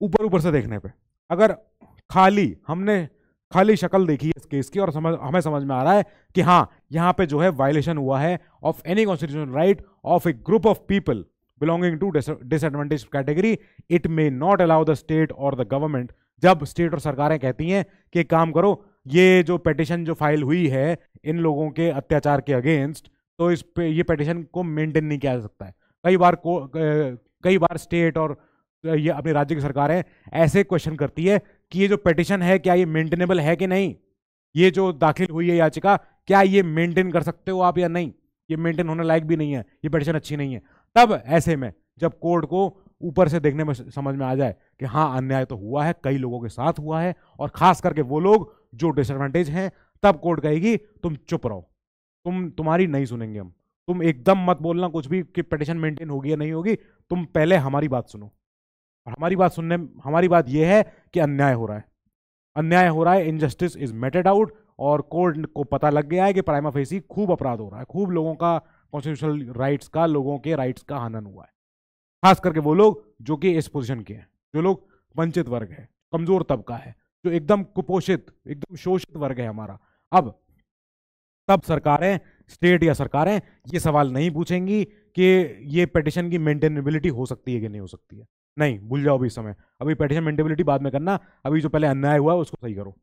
ऊपर ऊपर से देखने पे। अगर खाली, हमने खाली शक्ल देखी है इस केस की और समझ, हमें समझ में आ रहा है कि हाँ यहाँ पे जो है वायलेशन हुआ है of any constitution right of a group of people belonging to disadvantage category it may not allow the state और द गवर्नमेंट जब स्टेट और सरकारें कहती हैं कि काम करो, ये जो पेटिशन जो फ़ाइल हुई है, इन लोगों के अत्याचार के अगेंस्ट तो इस पे, ये पेटिशन को मेंटेन नहीं किया जा सकता है। कई बार को कई बार स्टेट और ये अपने राज्य की सरकारें ऐसे क्वेश्चन करती है कि ये जो पिटिशन है, क्या ये मेंटेनेबल है कि नहीं? ये जो दाखिल हुई है याचिका, क्या ये मेंटेन कर सकते हो आप या नहीं? ये मेंटेन होने लायक भी नहीं है, ये पेटिशन अच्छी नहीं है। तब ऐसे में जब कोर्ट को ऊपर से देखने में समझ में आ जाए कि हाँ अन्याय तो हुआ है, कई लोगों के साथ हुआ है और खास करके वो लोग जो डिसएडवांटेज हैं, तब कोर्ट कहेगी, तुम चुप रहो। तुम, तुम्हारी नहीं सुनेंगे हम। तुम एकदम मत बोलना कुछ भी कि पिटिशन मेंटेन होगी या नहीं होगी। तुम पहले हमारी बात सुनो। और हमारी बात सुनने, हमारी बात यह है कि अन्याय हो रहा है। अन्याय हो रहा है इनजस्टिस इज़ मेटेड आउट और कोर्ट को पता लग गया है कि प्राइमा फेसी खूब अपराध हो रहा है। खूब लोगों का कॉन्स्टिट्यूशनल राइट्स का, लोगों के राइट्स का हनन हुआ है। खास करके वो लोग जो कि इस पोजिशन के हैं, जो लोग वंचित वर्ग है, कमज़ोर तबका है, जो एकदम कुपोषित, एकदम शोषित वर्ग है हमारा। अब तब सरकारें स्टेट या सरकारें ये सवाल नहीं पूछेंगी कि ये पेटिशन की मेंटेनेबिलिटी हो सकती है कि नहीं हो सकती है। नहीं, भूल जाओ अभी समय। अभी पेटिशन मेंटेबिलिटी बाद में करना, अभी जो पहले अन्याय हुआ है उसको सही करो।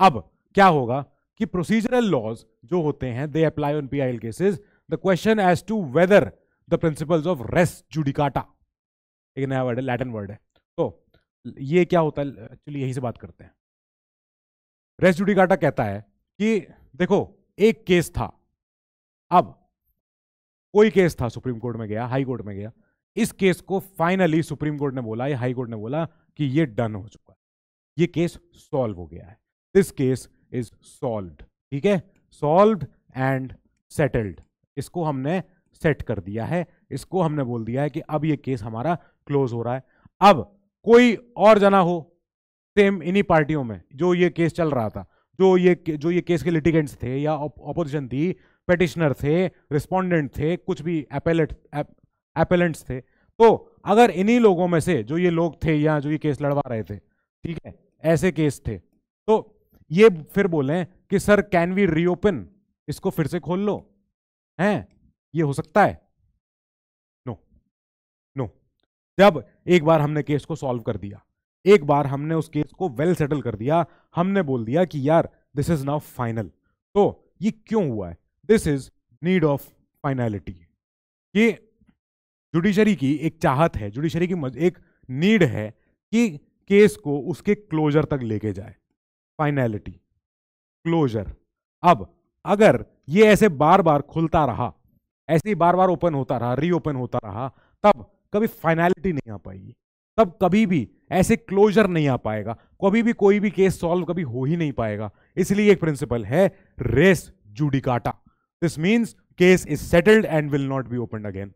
अब क्या होगा कि प्रोसीजरल लॉज जो होते हैं they apply on P I L cases the question as to whether the principles of res judicata एक नया वर्ड है लैटिन वर्ड है। तो ये क्या होता है? एक्चुअली यही से बात करते हैं। रेस जुडिकाटा कहता है कि, देखो, एक केस था। अब, कोई केस था सुप्रीम कोर्ट में गया हाई कोर्ट में गया। इस केस को फाइनली सुप्रीम कोर्ट ने बोला, या हाई कोर्ट ने बोला कि ये डन हो चुका है। ये केस सॉल्व हो गया है। दिस केस इज़ सॉल्व ठीक है? सॉल्व एंड सेटल्ड इसको हमने सेट कर दिया है। इसको हमने बोल दिया है कि अब ये केस हमारा क्लोज हो रहा है। अब कोई और जना हो सेम इन्हीं पार्टियों में, जो ये केस चल रहा था, जो ये जो ये केस के लिटिगेंट्स थे या ऑपोजिशन थी पेटिशनर थे रिस्पोंडेंट थे, कुछ भी एपेलेट एपेलेंट्स थे तो अगर इन्हीं लोगों में से जो ये लोग थे या जो ये केस लड़वा रहे थे, ठीक है, ऐसे केस थे तो ये फिर बोले कि, सर कैन वी रीओपन इसको फिर से खोल लो। हैं? ये हो सकता है। नो नो जब एक बार हमने केस को सॉल्व कर दिया, एक बार हमने उस केस को वेल well सेटल कर दिया, हमने बोल दिया कि यार दिस इज़ नाउ फाइनल तो ये क्यों हुआ है? This is need of finality कि जुडिशरी की एक चाहत है जुडिशरी की एक नीड है कि केस को उसके क्लोजर तक लेके जाए। फाइनलिटी क्लोजर अब अगर ये ऐसे बार बार खुलता रहा, ऐसे ही बार बार ओपन होता रहा, रीओपन होता रहा, तब कभी फाइनलिटी नहीं आ पाएगी, तब कभी भी ऐसे क्लोजर नहीं आ पाएगा, कभी भी कोई भी केस सॉल्व कभी हो ही नहीं पाएगा। इसलिए एक प्रिंसिपल है res judicata this means case is settled and will not be open again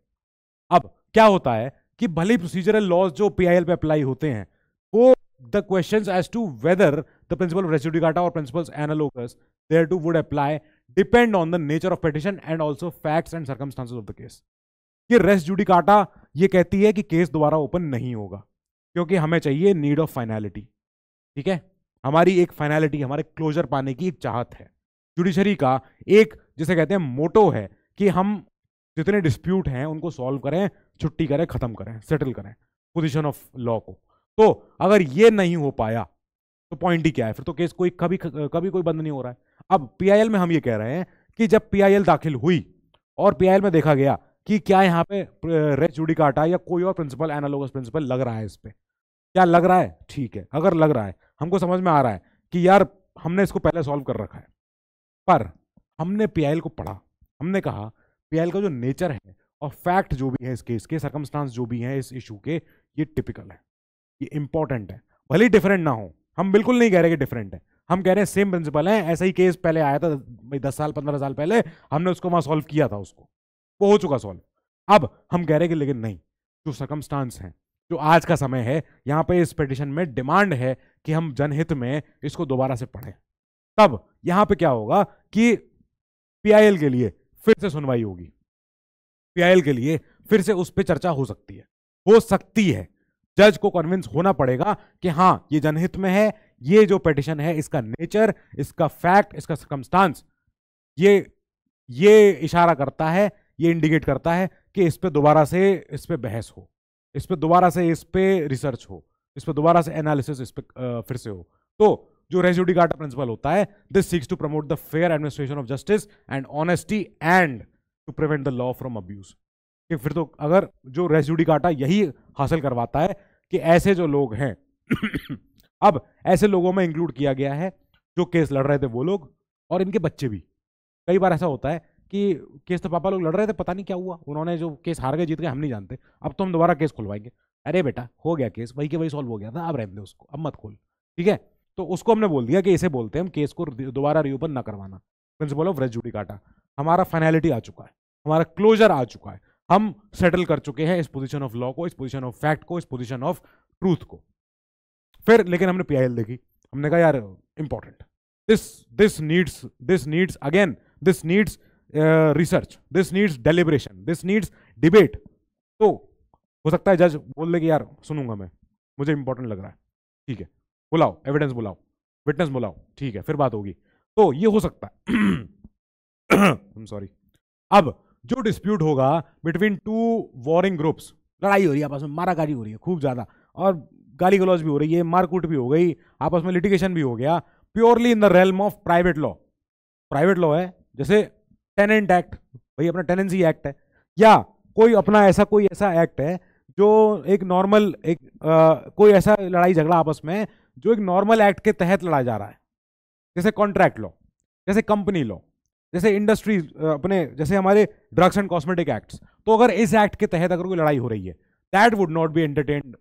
अब क्या होता है कि भले प्रोसीजरल लॉज जो पीआईएल पे अप्लाई होते हैं, वो the question as to whether the principle of res judicata और principles analogous there to would apply depend on the nature of petition and also facts and circumstances of the case ये res judicata ये कहती है कि case दोबारा open नहीं होगा, क्योंकि हमें चाहिए नीड ऑफ़ फाइनैलिटी ठीक है? हमारी एक फाइनलिटी हमारे क्लोजर पाने की एक चाहत है। जुडिशरी का एक जिसे कहते हैं मोटो है कि हम जितने डिस्प्यूट हैं, उनको सॉल्व करें, छुट्टी करें, खत्म करें सेटल करें पोजिशन ऑफ़ लॉ को। तो अगर ये नहीं हो पाया तो पॉइंट ही क्या है? फिर तो केस कोई कभी कभी कोई बंद नहीं हो रहा है। अब पीआईएल में हम ये कह रहे हैं कि जब पीआईएल दाखिल हुई और पीआईएल में देखा गया कि क्या यहाँ पे रेस जुडिकाटा या कोई और प्रिंसिपल एनालोगस प्रिंसिपल लग रहा है इस पर क्या लग रहा है? ठीक है। अगर लग रहा है, हमको समझ में आ रहा है कि यार हमने इसको पहले सॉल्व कर रखा है। पर हमने पीआईएल को पढ़ा। हमने कहा पीआईएल का जो नेचर है और फैक्ट जो भी है इस केस के सर्कमस्टांस जो भी है इस इशू के, ये टिपिकल है। ये इंपॉर्टेंट है। भले ही डिफरेंट ना हो, हम बिल्कुल नहीं कह रहे कि डिफरेंट है। हम कह रहे हैं सेम प्रिंसिपल है, ऐसा ही केस पहले आया था, भाई दस साल, पंद्रह साल पहले, हमने उसको वहाँ सॉल्व किया था उसको। वो हो चुका सॉल्व अब हम कह रहे हैं कि लेकिन नहीं, जो सर्कमस्टांस हैं, जो आज का समय है, यहाँ पे इस पिटिशन में डिमांड है कि हम जनहित में इसको दोबारा से पढ़ें। तब यहाँ पे क्या होगा कि पीआईएल के लिए फिर से सुनवाई होगी। पीआईएल के लिए फिर से उस पर चर्चा हो सकती है। हो सकती है। जज को कन्विंस होना पड़ेगा कि हाँ, ये जनहित में है ये जो पिटिशन है, इसका नेचर इसका फैक्ट इसका सर्कमस्टांस ये ये इशारा करता है, ये इंडिकेट करता है कि इस पर दोबारा से इस पर बहस हो, इस पर दोबारा से इस पर रिसर्च हो, इस पर दोबारा से एनालिसिस इस पर फिर से हो। तो जो रेजिडिकाटा प्रिंसिपल होता है this seeks to promote the fair administration of justice and honesty and to prevent the law from abuse कि फिर तो अगर जो रेजिडिकाटा यही हासिल करवाता है कि ऐसे जो लोग हैं अब ऐसे लोगों में इंक्लूड किया गया है, जो केस लड़ रहे थे वो लोग और इनके बच्चे भी। कई बार ऐसा होता है कि केस तो पापा लोग लड़ रहे थे, पता नहीं क्या हुआ। उन्होंने जो केस हार गए, जीत गए, हम नहीं जानते। अब तो हम दोबारा केस खुलवाएँगे। अरे बेटा, हो गया केस वही के वही सॉल्व हो गया था, अब रहने दे उसको, अब मत खोल। ठीक है? तो उसको हमने बोल दिया कि इसे बोलते हैं हम केस को दोबारा रिओपन ना करवाना। प्रिंसिपल ऑफ़ रेज काटा हमारा फाइनलिटी आ चुका है, हमारा क्लोजर आ चुका है। हम सेटल कर चुके हैं इस पोजीशन ऑफ़ लॉ को, इस पोजीशन ऑफ़ फैक्ट को, इस पोजीशन ऑफ़ ट्रूथ को। फिर लेकिन हमने पीआईएल देखी। हमने कहा, यार important this this needs this needs again this needs research this needs deliberation this needs debate तो हो सकता है जज बोल दे कि, यार, सुनूँगा मैं। मुझे इंपॉर्टेंट लग रहा है। ठीक है। बुलाओ एविडेंस बुलाओ। विटनेस बुलाओ। ठीक है, फिर बात होगी। तो ये हो सकता है। सॉरी अब जो डिस्प्यूट होगा बिटवीन टू वॉरिंग ग्रुप्स लड़ाई हो रही है आपस में मारागारी हो रही है, खूब ज़्यादा। और गाली गलौज भी हो रही है मारकूट भी हो गई आपस में लिटिगेशन भी हो गया purely in the realm of private law private law है जैसे टेनेंट एक्ट भाई अपना टेनेंसी एक्ट है या कोई अपना ऐसा कोई ऐसा एक्ट है जो एक नॉर्मल एक आ, कोई ऐसा लड़ाई झगड़ा आपस में जो एक नॉर्मल एक्ट के तहत लड़ा जा रहा है। जैसे कॉन्ट्रैक्ट लॉ जैसे कंपनी लॉ जैसे इंडस्ट्री अपने जैसे हमारे ड्रग्स एंड कॉस्मेटिक एक्ट्स तो अगर इस एक्ट के तहत अगर कोई लड़ाई हो रही है that would not be entertained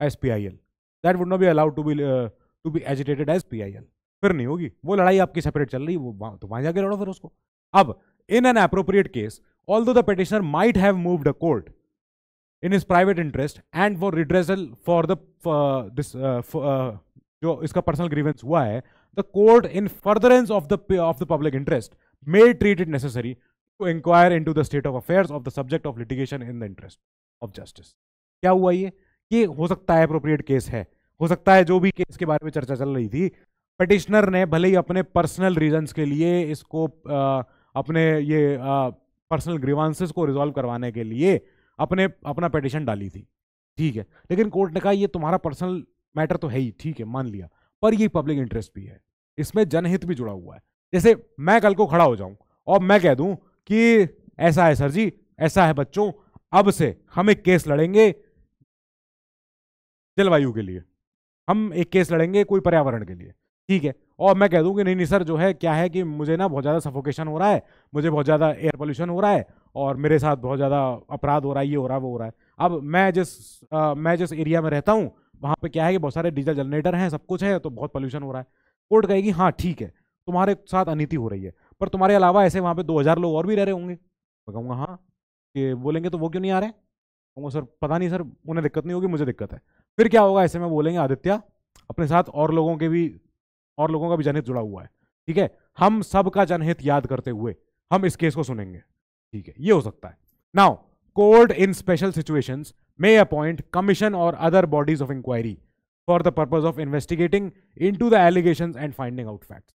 as P I L that would not be allowed to be to be agitated as P I L फिर नहीं होगी। वो लड़ाई आपकी सेपरेट चल रही वो तो वहाँ जाके लड़ो फिर उसको। अब in an appropriate case although the petitioner might have moved a court for redressal for the uh, this uh, for, uh, जो इसका पर्सनल ग्रीवेंस हुआ है the court in furtherance of the of the public interest may treat it necessary to inquire into the state of affairs of the subject of litigation in the interest of justice क्या हुआ ये? ये हो सकता है appropriate case है। हो सकता है जो भी केस के बारे में चर्चा चल रही थी। पटिशनर ने भले ही अपने पर्सनल रीजंस के लिए इसको आ, अपने ये पर्सनल ग्रीवांसेस को रिजॉल्व करवाने के लिए अपने अपना पिटिशन डाली थी। ठीक है। लेकिन कोर्ट ने कहा ये तुम्हारा पर्सनल मैटर तो है ही ठीक है मान लिया। पर ये पब्लिक इंटरेस्ट भी है। इसमें जनहित भी जुड़ा हुआ है। जैसे मैं कल को खड़ा हो जाऊँ और मैं कह दूँ कि ऐसा है सर जी ऐसा है बच्चों अब से हम एक केस लड़ेंगे जलवायु के लिए। हम एक केस लड़ेंगे कोई पर्यावरण के लिए। ठीक है और मैं कह दूँ कि नहीं नहीं सर जो है क्या है कि मुझे ना बहुत ज़्यादा सफोकेशन हो रहा है मुझे बहुत ज़्यादा एयर पोल्यूशन हो रहा है और मेरे साथ बहुत ज़्यादा अपराध हो रहा है ये हो रहा है वो हो रहा है। अब मैं जिस आ, मैं जिस एरिया में रहता हूँ वहाँ पे क्या है कि बहुत सारे डीजल जनरेटर हैं सब कुछ है तो बहुत पोल्यूशन हो रहा है। कोर्ट कहेगी हाँ ठीक है तुम्हारे साथ अनिति हो रही है पर तुम्हारे अलावा ऐसे वहाँ पे दो हज़ार लोग और भी रह रहे होंगे। मैं कहूँगा हाँ कि बोलेंगे तो वो क्यों नहीं आ रहे? कहूँगा सर पता नहीं सर उन्हें दिक्कत नहीं होगी मुझे दिक्कत है। फिर क्या होगा? ऐसे में बोलेंगे, आदित्य, अपने साथ और लोगों के भी, और लोगों का भी जनहित जुड़ा हुआ है। ठीक है? हम सबका जनहित याद करते हुए हम इस केस को सुनेंगे। ठीक है? ये हो सकता है। Now court in special situation may appoint commission और other bodies of inquiry for the purpose of investigating into the allegation and finding out facts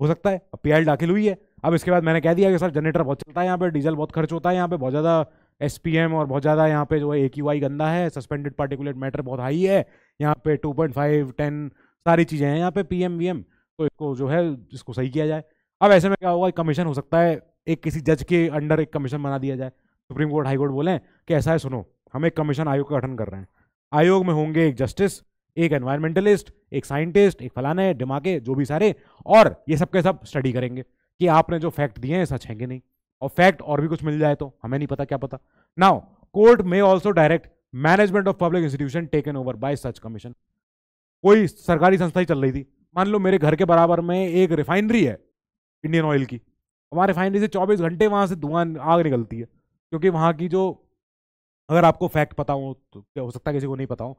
हो सकता है। अब पीआई दाखिल हुई है। अब इसके बाद मैंने कह दिया कि सर, जनरेटर बहुत चलता है यहाँ पे, डीजल बहुत खर्च होता है यहाँ पे, बहुत ज़्यादा एसपीएम और बहुत ज़्यादा यहाँ पे जो है ए क्यू आई गंदा है सस्पेंडेड पार्टिकुलेट मैटर बहुत हाई है, यहाँ पे टू पॉइंट फाइव टेन सारी चीज़ें हैं यहाँ पे पी एम वी एम तो इसको जो है इसको सही किया जाए। अब ऐसे में क्या होगा, एक कमीशन हो सकता है, एक किसी जज के अंडर एक कमीशन बना दिया जाए। सुप्रीम कोर्ट हाई कोर्ट बोले, कि ऐसा है, सुनो, हम एक कमीशन आयोग का गठन कर रहे हैं। आयोग में होंगे एक जस्टिस एक एनवायरमेंटलिस्ट एक साइंटिस्ट एक फलाने दिमागे जो भी सारे, और ये सब के सब स्टडी करेंगे, कि आपने जो फैक्ट दिए हैं सच है कि नहीं। और फैक्ट और भी कुछ मिल जाए तो हमें नहीं पता, क्या पता। Now court may also direct management of public institution taken over by such commission कोई सरकारी संस्था ही चल रही थी। मान लो मेरे घर के बराबर में एक रिफाइनरी है इंडियन ऑयल की। हमारे रिफाइनरी से 24 घंटे वहाँ से धुआँ, आग निकलती है। क्योंकि वहाँ की जो, अगर आपको फैक्ट पता हो तो क्या हो सकता है किसी को नहीं पता हो,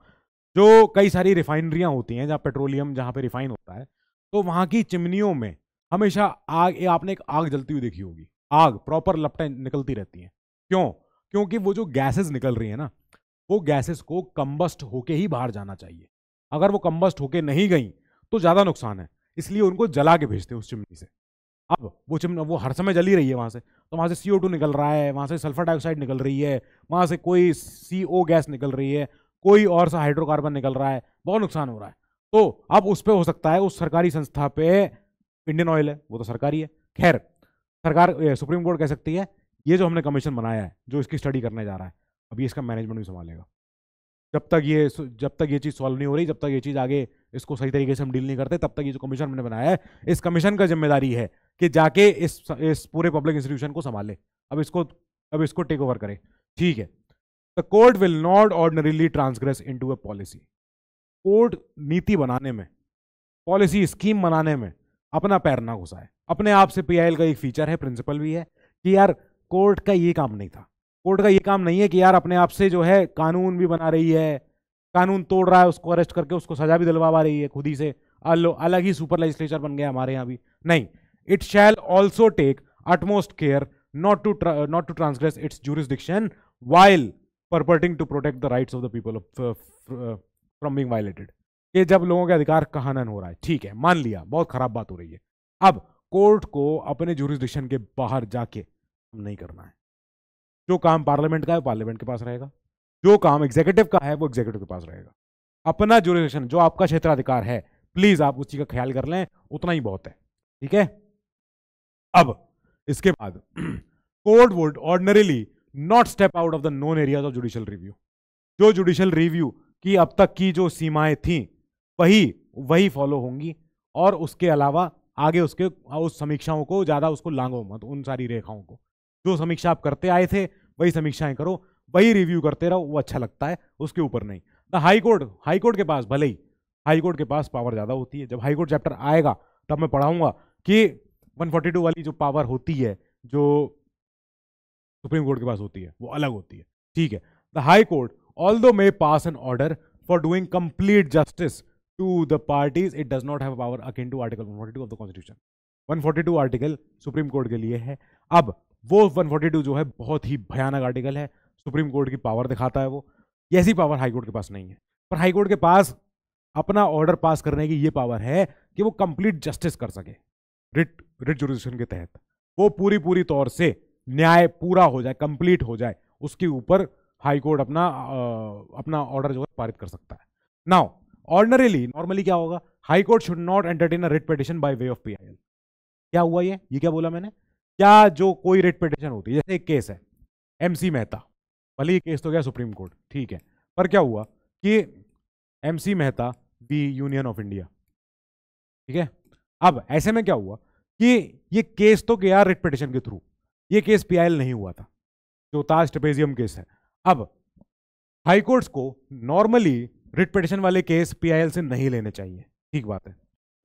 जो कई सारी रिफाइनरियाँ होती हैं, जहाँ पेट्रोलियम जहाँ पे रिफाइन होता है तो वहाँ की चिमनियों में हमेशा आग, आपने एक आग जलती हुई देखी होगी। आग प्रॉपर लपटें निकलती रहती हैं। क्यों? क्योंकि वो जो गैसेस निकल रही है ना, वो गैसेस को कम्बस्ट होके ही बाहर जाना चाहिए। अगर वो कम्बस्ट होके नहीं गई तो ज़्यादा नुकसान है। इसलिए उनको जला के भेजते हैं उस चिमनी से। अब वो चिमनी, वो हर समय जली रही है वहाँ से। तो वहाँ से सी निकल रहा है, वहाँ से सल्फ़र डाइऑक्साइड निकल रही है, वहाँ से कोई CO गैस निकल रही है, कोई और सा हाइड्रोकार्बन निकल रहा है, बहुत नुकसान हो रहा है। तो अब उस पर हो सकता है, उस सरकारी संस्था पे इंडियन ऑयल है, वो तो सरकारी है। खैर सरकार सुप्रीम कोर्ट कह सकती है, ये जो हमने कमीशन बनाया है, जो इसकी स्टडी करने जा रहा है, अभी इसका मैनेजमेंट भी संभालेगा। जब तक ये जब तक ये चीज़ सॉल्व नहीं हो रही, जब तक ये चीज़ आगे इसको सही तरीके से हम डील नहीं करते, तब तक ये जो कमीशन हमने बनाया है, इस कमीशन का ज़िम्मेदारी है कि जाके इस इस पूरे पब्लिक इंस्टीट्यूशन को संभाले। अब इसको अब इसको टेक ओवर करें। ठीक है। The court will not ordinarily transgress into a policy court नीति बनाने में पॉलिसी स्कीम बनाने में अपना पैर ना घुसाए। अपने आप से पीआईएल का एक फीचर है प्रिंसिपल भी है कि यार कोर्ट का ये काम नहीं था। कोर्ट का ये काम नहीं है कि यार अपने आप से जो है कानून भी बना रही है, कानून तोड़ रहा है, उसको अरेस्ट करके उसको सजा भी दिलवा रही है खुद ही से। अलग ही सुपर लेजिस्लेचर बन गया हमारे यहाँ भी। नहीं it shall also take utmost care not to not to transgress its jurisdiction while purporting to protect the rights of the people of from being violated कि जब लोगों के अधिकार का हनन हो रहा है। ठीक है, मान लिया, बहुत खराब बात हो रही है। अब कोर्ट को अपने जूरिस्डिक्शन के बाहर जाके नहीं करना है। जो काम पार्लियामेंट का है पार्लियामेंट के पास रहेगा। जो काम एग्जीक्यूटिव का है, वो एग्जीक्यूटिव के पास रहेगा। अपना जूरिस्डिक्शन जो आपका क्षेत्राधिकार है प्लीज़ आप उसी का ख्याल कर लें, उतना ही बहुत है। ठीक है? अब, इसके बाद court would ordinarily not step out of the known areas of judicial review जो जुडिशियल रिव्यू की अब तक की जो सीमाएँ थी वही वही फॉलो होंगी और उसके अलावा आगे उसके, उस समीक्षाओं को ज़्यादा उसको लांगो मत, उन सारी रेखाओं को। जो समीक्षा आप करते आए थे, वही समीक्षाएँ करो, वही रिव्यू करते रहो, वो अच्छा लगता है, उसके ऊपर नहीं। The high court high court के पास भले ही हाई कोर्ट के पास पावर ज़्यादा होती है। जब हाई कोर्ट चैप्टर आएगा, तब मैं पढ़ाऊँगा कि 142 वाली जो पावर होती है, जो सुप्रीम कोर्ट के पास होती है, वो अलग होती है। ठीक है? The high court although may pass an order for doing complete justice to the parties it does not have power akin to article 142 of the constitution 142 article supreme court के लिए है। अब वो 142 जो है बहुत ही भयानक आर्टिकल है। सुप्रीम कोर्ट की पावर दिखाता है वो। ऐसी पावर हाई कोर्ट के पास नहीं है। पर हाई कोर्ट के पास अपना ऑर्डर पास करने की ये पावर है कि वो कंप्लीट जस्टिस कर सके। रिट रिट जुरिस्डिक्शन के तहत। वो पूरी पूरी तौर से न्याय पूरा हो जाए कंप्लीट हो जाए उसके ऊपर हाई कोर्ट अपना आ, अपना ऑर्डर जो है पारित कर सकता है। नाउ ऑर्डनरीली नॉर्मली क्या होगा? High court should not entertain a writ petition by way of PIL क्या हुआ ये? ये क्या बोला मैंने? क्या जो कोई रिट पिटिशन होती है, जैसे एक केस है एमसी मेहता भले ही केस तो गया सुप्रीम कोर्ट ठीक है। पर क्या हुआ कि MC Mehta the union of India ठीक है? अब ऐसे में क्या हुआ कि ये केस तो गया रिट पिटिशन के थ्रू ये केस पीआईएल नहीं हुआ था। जो ताज ट्रेपेजियम केस है। अब हाईकोर्ट्स को नॉर्मली रिट पिटिशन वाले केस पीआईएल से नहीं लेने चाहिए। ठीक बात है।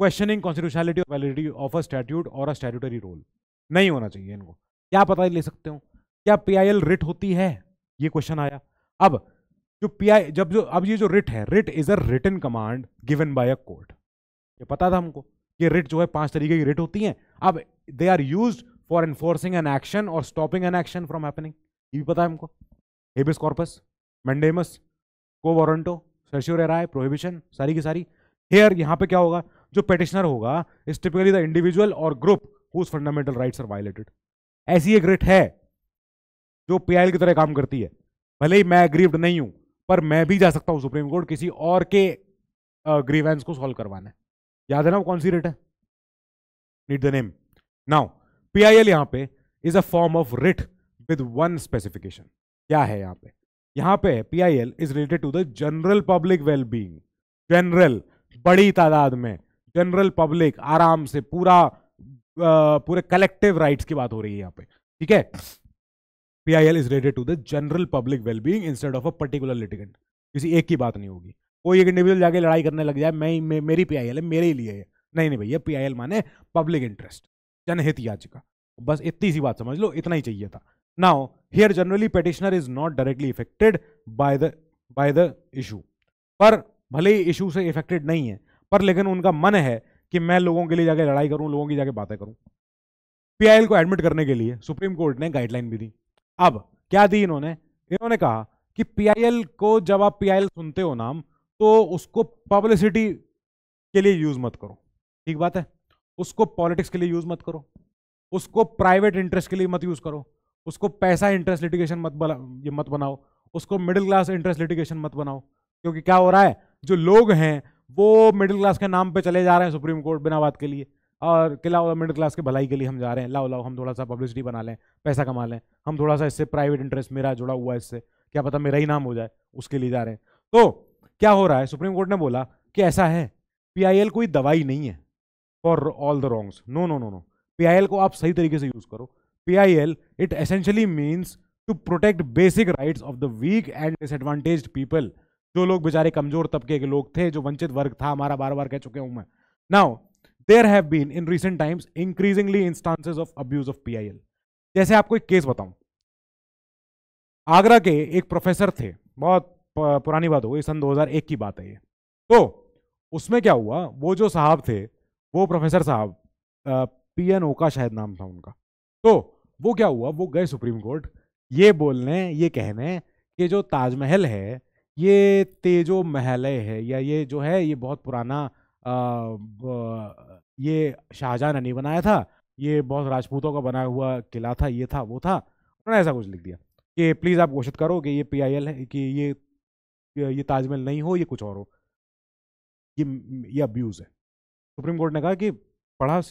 क्वेश्चनिंग कॉन्स्टिट्यूशनलिटी और वैलिडिटी ऑफ़ अ स्टैट्यूट और अ स्टैट्यूटरी रोल नहीं होना चाहिए इनको। क्या पता ले सकते हो? क्या पीआईएल रिट होती है? ये क्वेश्चन आया। अब, जो पीआई जब जो, अब ये जो रिट है, writ is a written command given by a court ये पता था हमको कि रिट जो है पाँच तरीके की रिट होती हैं। अब they are used for enforcing an action और stopping an action from happening ये भी पता है हमको। Habeas corpus mandamus quo warranto certiorari prohibition सारी की सारी। हेयर यहाँ पे क्या होगा? जो पेटिशनर होगा इज़ टिपिकली द इंडिविजुअल और group whose fundamental rights are violated ऐसी एक रिट है, जो पीआईएल की तरह काम करती है। भले ही मैं एग्रीव्ड नहीं हूँ, पर मैं भी जा सकता हूँ सुप्रीम कोर्ट किसी और के ग्रीवेंस को सॉल्व करवाने। याद है ना वो कौन सी रिट है? Need the name now PIL यहाँ पे is a form of writ with one specification क्या है यहाँ पे? यहाँ पे PIL is related to the general public well being general बड़ी तादाद में जनरल पब्लिक आराम से पूरा पूरे कलेक्टिव राइट्स की बात हो रही है यहाँ पे। ठीक है? PIL is related to the general public well being instead of a particular litigant किसी एक की बात नहीं होगी। कोई एक इंडिविजुअल जाके लड़ाई करने लग जाए मैं, मैं मेरी पीआईएल है मेरे लिए है। नहीं नहीं भैया पीआईएल माने पब्लिक इंटरेस्ट जनहित याचिका। बस इतनी सी बात समझ लो इतना ही चाहिए था। Now here generally petitioner is not directly affected by the by the issue पर भले ही इशू से इफेक्टेड नहीं है, पर लेकिन उनका मन है कि मैं लोगों के लिए जाके लड़ाई करूँ, लोगों की जाके बातें करूँ। पीआईएल को एडमिट करने के लिए सुप्रीम कोर्ट ने गाइडलाइन भी दी। अब, क्या दी इन्होंने? इन्होंने कहा कि पीआईएल को जब आप पीआईएल सुनते हो नाम तो उसको पब्लिसिटी के लिए यूज़ मत करो। ठीक बात है? उसको पॉलिटिक्स के लिए यूज़ मत करो। उसको प्राइवेट इंटरेस्ट के लिए मत यूज़ करो। उसको पैसा इंटरेस्ट लिटिगेशन मत बना, ये मत बनाओ। उसको मिडिल क्लास इंटरेस्ट लिटिगेशन मत बनाओ। क्योंकि क्या हो रहा है, जो लोग हैं, वो मिडिल क्लास के नाम पे चले जा रहे हैं सुप्रीम कोर्ट बिना बात के लिए। और किला मिडिल क्लास के भलाई के लिए हम जा रहे हैं। लाओ लाओ, हम थोड़ा सा पब्लिसिटी बना लें, पैसा कमा लें। हम थोड़ा सा इससे प्राइवेट इंटरेस्ट मेरा जुड़ा हुआ है इससे। क्या पता मेरा ही नाम हो जाए, उसके लिए जा रहे हैं। तो क्या हो रहा है, सुप्रीम कोर्ट ने बोला कि ऐसा है पीआईएल कोई दवाई नहीं है for all the wrongs no no no no PIL को आप सही तरीके से यूज़ करो। PIL it essentially means to protect basic rights of the weak and disadvantage people जो लोग बेचारे कमज़ोर तबके के लोग थे, जो वंचित वर्ग था, हमारा बार बार कह चुके हूँ मैं now there have been in recent times increasingly instances of abuse of PIL जैसे आपको एक केस बताऊँ। आगरा के एक प्रोफेसर थे। बहुत पुरानी बात हो गई, सन 2001 की बात है ये। तो उसमें क्या हुआ? वो जो साहब थे, वो प्रोफेसर साहब पी एन ओका शायद नाम था उनका। तो वो क्या हुआ? वो गए सुप्रीम कोर्ट ये बोलने ये कहने कि जो ताजमहल है ये तेजो महलय है या ये जो है ये बहुत पुराना आ, ये शाहजहां ने नहीं बनाया था ये बहुत राजपूतों का बनाया हुआ किला था ये था वो था उन्होंने ऐसा कुछ लिख दिया कि प्लीज़ आप घोषित करो कि ये पीआईएल है कि ये ये ताजमहल नहीं हो ये कुछ और हो। ये ये अब्यूज़ है। सुप्रीम कोर्ट ने कहा कि पढ़ा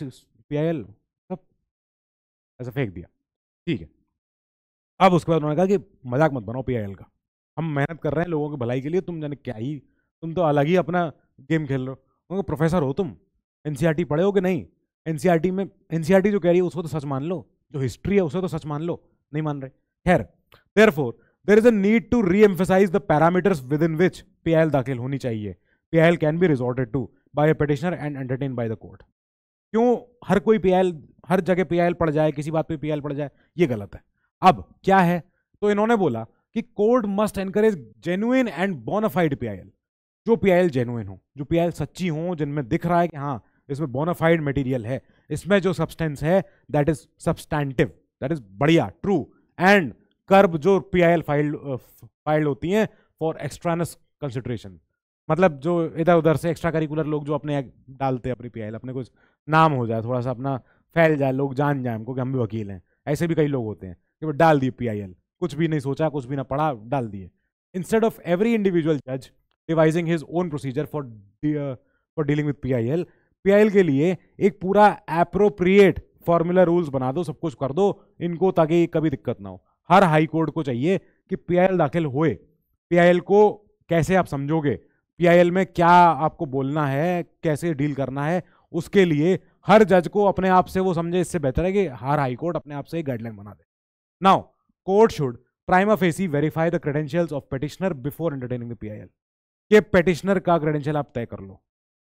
पीआईएल ऐसा फेंक दिया। ठीक है। अब उसके बाद उन्होंने कहा कि मज़ाक मत बनाओ पीआईएल का। हम मेहनत कर रहे हैं लोगों की भलाई के लिए, तुम जाने क्या ही, तुम तो अलग ही अपना गेम खेल रहे हो। उनको प्रोफेसर हो तुम एनसीईआरटी पढ़े हो कि नहीं? एनसीईआरटी में एनसीईआरटी जो कह रही है उसको तो सच मान लो, जो हिस्ट्री है उसे तो सच मान लो, नहीं मान रहे। खैर therefore there is a need to reemphasize the parameters within which P दाखिल होनी चाहिए। P can be resorted to by a petitioner and entertain by the court क्यों हर कोई पी हर जगह पी पड़ जाए, किसी बात पे पी पड़ जाए, ये गलत है। अब क्या है? तो इन्होंने बोला कि court must encourage genuine and bona fide P जो पी जेन्युइन हो, जो पी सच्ची हो, जिनमें दिख रहा है कि हाँ इसमें बोनाफाइड मटेरियल है, इसमें जो सब्सटेंस है that is substantive that is बढ़िया ट्रू एंड कर्ब जो पी आई फ़ाइल फाइल्ड होती हैं फॉर एक्स्ट्रानस कंसिडरेशन मतलब जो इधर उधर से एक्स्ट्रा करिकुलर लोग जो अपने डालते हैं अपनी पी अपने कुछ नाम हो जाए, थोड़ा सा अपना फैल जाए, लोग जान जाए हमको कि हम भी वकील हैं। ऐसे भी कई लोग होते हैं कि डाल दिए पीआईएल कुछ भी नहीं सोचा, कुछ भी ना पढ़ा, डाल दिए। इंस्टेड ऑफ़ एवरी इंडिविजुअल जज devising his own procedure for for dealing with P I के लिए एक पूरा अप्रोप्रिएट फॉर्मूला रूल्स बना दो, सब कुछ कर दो, इनको ताकि कभी दिक्कत ना हो। हर हाई कोर्ट को चाहिए कि पी आई एल दाखिल होए। पी आई एल को कैसे आप समझोगे? पी आई एल में क्या आपको बोलना है, कैसे डील करना है, उसके लिए हर जज को अपने आप से वो समझे, इससे बेहतर है कि हर हाई कोर्ट अपने आप से एक गाइडलाइन बना दे। Now court should prima facie verify the credentials of petitioner before entertaining the PIL के पेटिशनर का क्रेडेंशियल आप तय कर लो।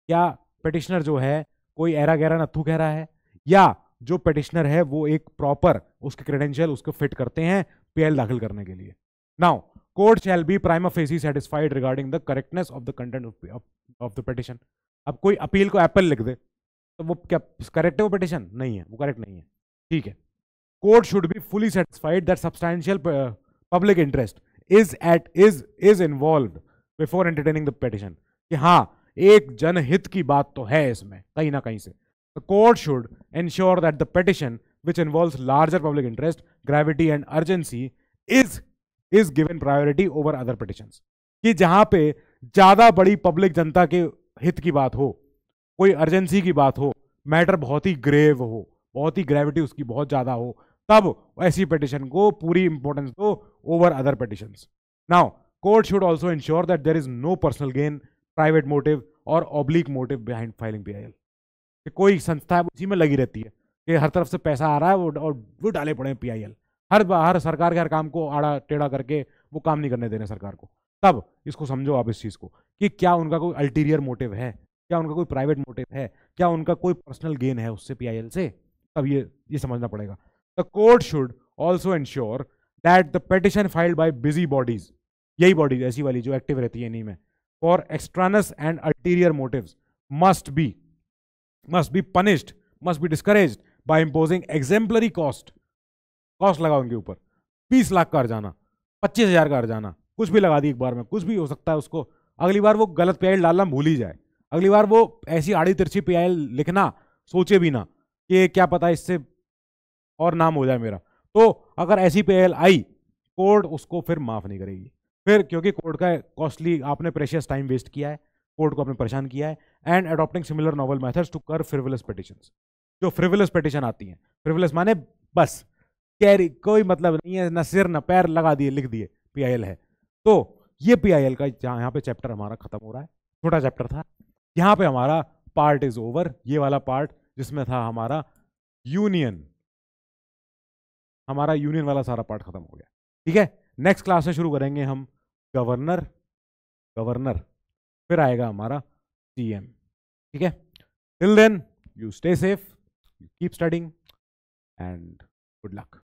क्या पेटिशनर जो है, कोई एरा गहरा नथु कह रहा है? या जो पेटिशनर है, वो एक प्रॉपर उसके क्रेडेंशियल उसको फिट करते हैं पीएल दाखिल करने के लिए। Now court shall be prima facie satisfied regarding the correctness of the content of the petition अब कोई अपील को एप्पल लिख दे। तो वो क्या करेक्ट है वो पिटिशन नहीं है, वो करेक्ट नहीं है। ठीक है। Court should be fully satisfied that substantial public interest is at is is involve before entertaining the petition कि हाँ एक जनहित की बात तो है इसमें, कहीं ना कहीं से। The court should ensure that the petition which involve larger public interest gravity and urgency is is given priority over other petition कि जहाँ पे ज़्यादा बड़ी पब्लिक जनता के हित की बात हो कोई अर्जेंसी की बात हो मैटर बहुत ही ग्रेव हो, बहुत ही ग्रेविटी उसकी बहुत ज़्यादा हो, तब ऐसी पिटिशन को पूरी इंपॉर्टेंस दो over other petition now court should also ensure that there is no personal gain private motive और oblique motive behind filing PIL कि कोई संस्था है उसी में लगी रहती है कि हर तरफ़ से पैसा आ रहा है वो और वो डाले पड़े हैं पीआईएल हर हर सरकार के हर काम को आड़ा टेढ़ा करके वो काम नहीं करने देने सरकार को। तब इसको समझो आप इस चीज़ को कि क्या उनका कोई अल्टीरियर मोटिव है? क्या उनका कोई प्राइवेट मोटिव है? क्या उनका कोई पर्सनल गेन है उससे पीआईएल से? तब ये ये समझना पड़ेगा। The court should also ensure that the petition filed by busy bodies यही बॉडीज ऐसी वाली जो एक्टिव रहती है इन्हीं में for extraneous and ulterior motives must be must be punished must be discourage by imposing exemplary cost cost लगाओ उनके ऊपर। बीस लाख का अर्जाना पच्चीस हज़ार का अर्जाना कुछ भी लगा दी एक बार में, कुछ भी हो सकता है उसको, अगली बार वो गलत पी डालना भूल ही जाए। अगली बार वो ऐसी आड़ी तिरछी पी लिखना, सोचे भी ना कि क्या पता इससे और नाम हो जाए मेरा। तो अगर ऐसी पी आई कोर्ट उसको फिर माफ़ नहीं करेगी। फिर क्योंकि कोर्ट का कॉस्टली आपने प्रेशियस टाइम वेस्ट किया है कोर्ट को आपने परेशान किया है and adopting similar novel methods to curb frivolous petition जो फ्रिवलस पिटिशन आती हैं फ्रिवलस माने बस कैरी कोई मतलब नहीं है, न सिर, न पैर लगा दिए, लिख दिए पीआईएल है। तो ये पीआईएल का यहाँ पे चैप्टर हमारा खत्म हो रहा है, छोटा चैप्टर था। यहाँ पे हमारा पार्ट इज़ ओवर ये वाला पार्ट जिसमें था हमारा यूनियन हमारा यूनियन वाला सारा पार्ट खत्म हो गया। ठीक है? नेक्स्ट क्लास से शुरू करेंगे हम। गवर्नर गवर्नर फिर आएगा हमारा सीएम ठीक है? Till then you stay safe you keep studying and good luck